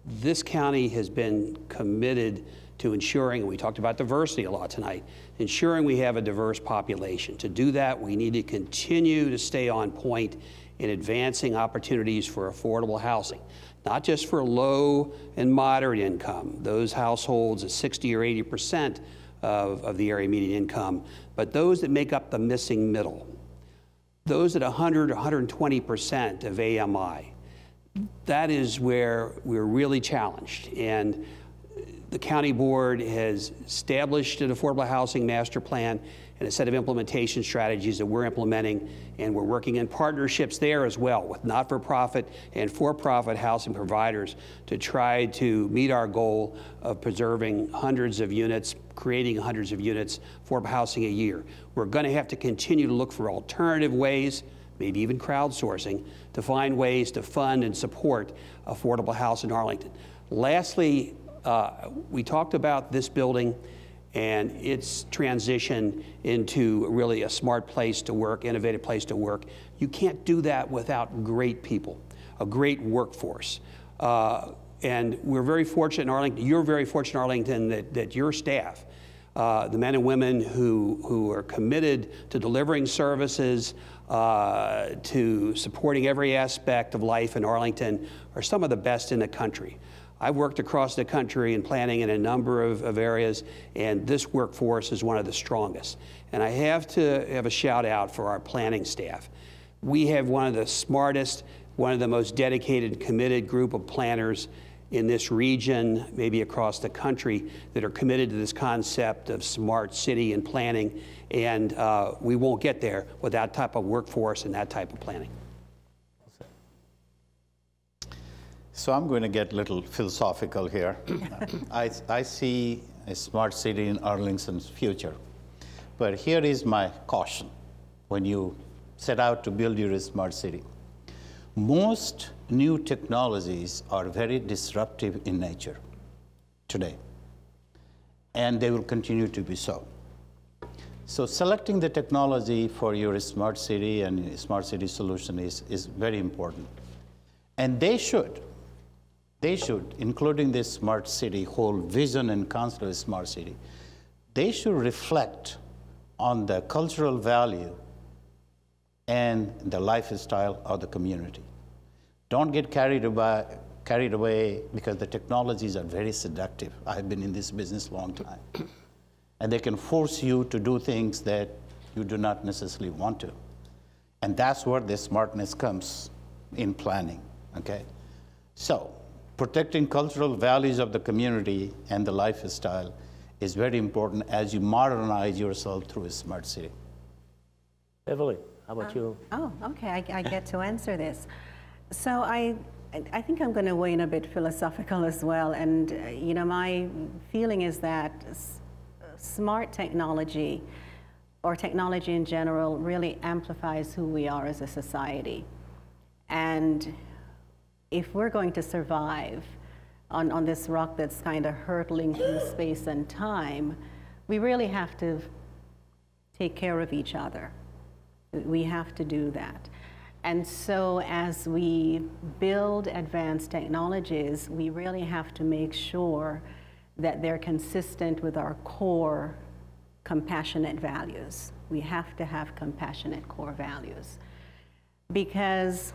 this county has been committed to ensuring, and we talked about diversity a lot tonight, ensuring we have a diverse population. To do that, we need to continue to stay on point in advancing opportunities for affordable housing, not just for low and moderate income, those households at 60 or 80 percent of, of the area median income, but those that make up the missing middle, those at 100 or 120 percent of AMI. That is where we're really challenged. And the county board has established an affordable housing master plan and a set of implementation strategies that we're implementing, and we're working in partnerships there as well with not-for-profit and for-profit housing providers to try to meet our goal of preserving hundreds of units, creating hundreds of units for housing a year. We're going to have to continue to look for alternative ways, maybe even crowdsourcing, to find ways to fund and support affordable housing in Arlington. Lastly, uh, we talked about this building and its transition into really a smart place to work, innovative place to work. You can't do that without great people, a great workforce. Uh, and we're very fortunate in Arlington, you're very fortunate in Arlington that, that your staff, uh, the men and women who, who are committed to delivering services, uh, to supporting every aspect of life in Arlington, are some of the best in the country. I've worked across the country in planning in a number of, of, areas, and this workforce is one of the strongest. And I have to have a shout out for our planning staff. We have one of the smartest, one of the most dedicated, committed group of planners in this region, maybe across the country, that are committed to this concept of smart city and planning. And uh, we won't get there without that type of workforce and that type of planning. So I'm going to get a little philosophical here. I, I see a smart city in Arlington's future. But here is my caution when you set out to build your smart city. Most new technologies are very disruptive in nature today, and they will continue to be so. So selecting the technology for your smart city and smart city solution is, is very important. And they should they should, including this smart city, whole vision and concept of smart city, they should reflect on the cultural value and the lifestyle of the community. Don't get carried away, carried away because the technologies are very seductive. I've been in this business a long time. and they can force you to do things that you do not necessarily want to. And that's where the smartness comes in planning, okay? So protecting cultural values of the community and the lifestyle is very important as you modernize yourself through a smart city. Beverly, how about uh, you? Oh, okay, I, I, get to answer this. So I, I think I'm going to weigh in a bit philosophical as well. And, uh, you know, my feeling is that smart technology or technology in general really amplifies who we are as a society. And if we're going to survive on, on this rock that's kind of hurtling through space and time, we really have to take care of each other. We have to do that. And so as we build advanced technologies, we really have to make sure that they're consistent with our core compassionate values. We have to have compassionate core values. Because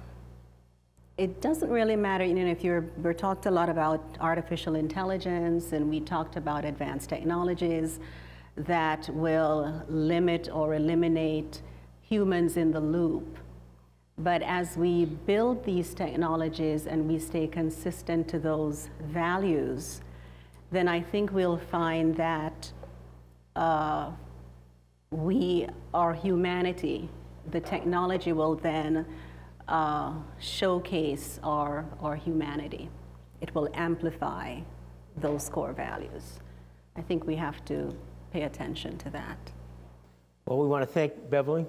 it doesn't really matter, you know, if you're, we talked a lot about artificial intelligence and we talked about advanced technologies that will limit or eliminate humans in the loop. But as we build these technologies and we stay consistent to those values, then I think we'll find that uh, we, our humanity, the technology will then uh, showcase our, our humanity. It will amplify those core values. I think we have to pay attention to that. Well, we want to thank Beverly,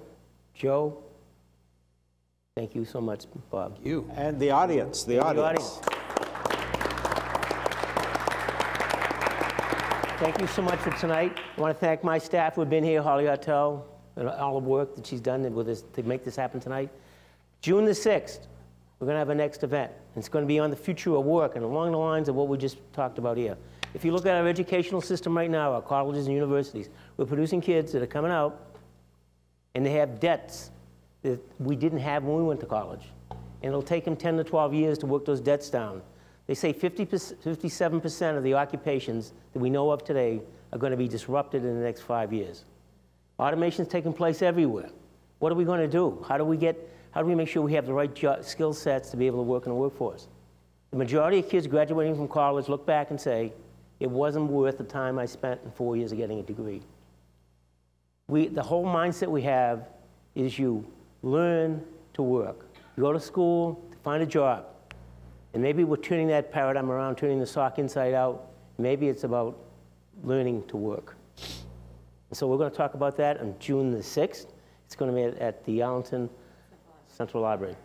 Joe. Thank you so much, Bob. You. And the audience, the, audience. the audience. Thank you so much for tonight. I want to thank my staff who have been here, Holly Artel, and all the work that she's done with this to make this happen tonight. June the 6th, we're going to have a next event. It's going to be on the future of work and along the lines of what we just talked about here. If you look at our educational system right now, our colleges and universities, we're producing kids that are coming out and they have debts that we didn't have when we went to college. And it'll take them 10 to 12 years to work those debts down. They say 50 57% of the occupations that we know of today are going to be disrupted in the next five years. Automation's taking place everywhere. What are we going to do? How do we get, how do we make sure we have the right skill sets to be able to work in the workforce? The majority of kids graduating from college look back and say, it wasn't worth the time I spent in four years of getting a degree. We, the whole mindset we have is you learn to work. You go to school to find a job. And maybe we're turning that paradigm around, turning the sock inside out. Maybe it's about learning to work. So we're going to talk about that on June the 6th. It's going to be at, the Arlington Central Library.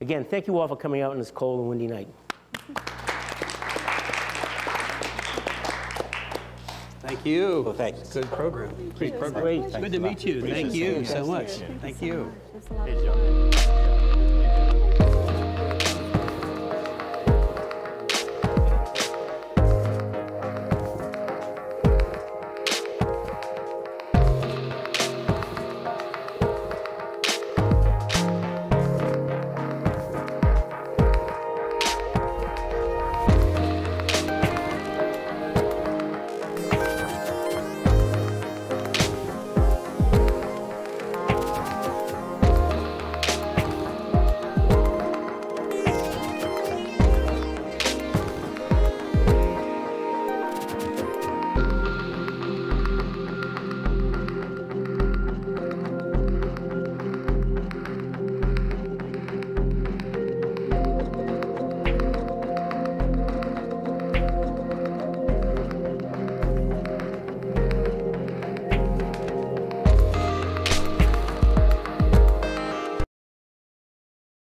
Again, thank you all for coming out on this cold and windy night. Thank you. Well, thanks. Good program. Great program. Great. Good to meet you. Thank you so much. Thank you.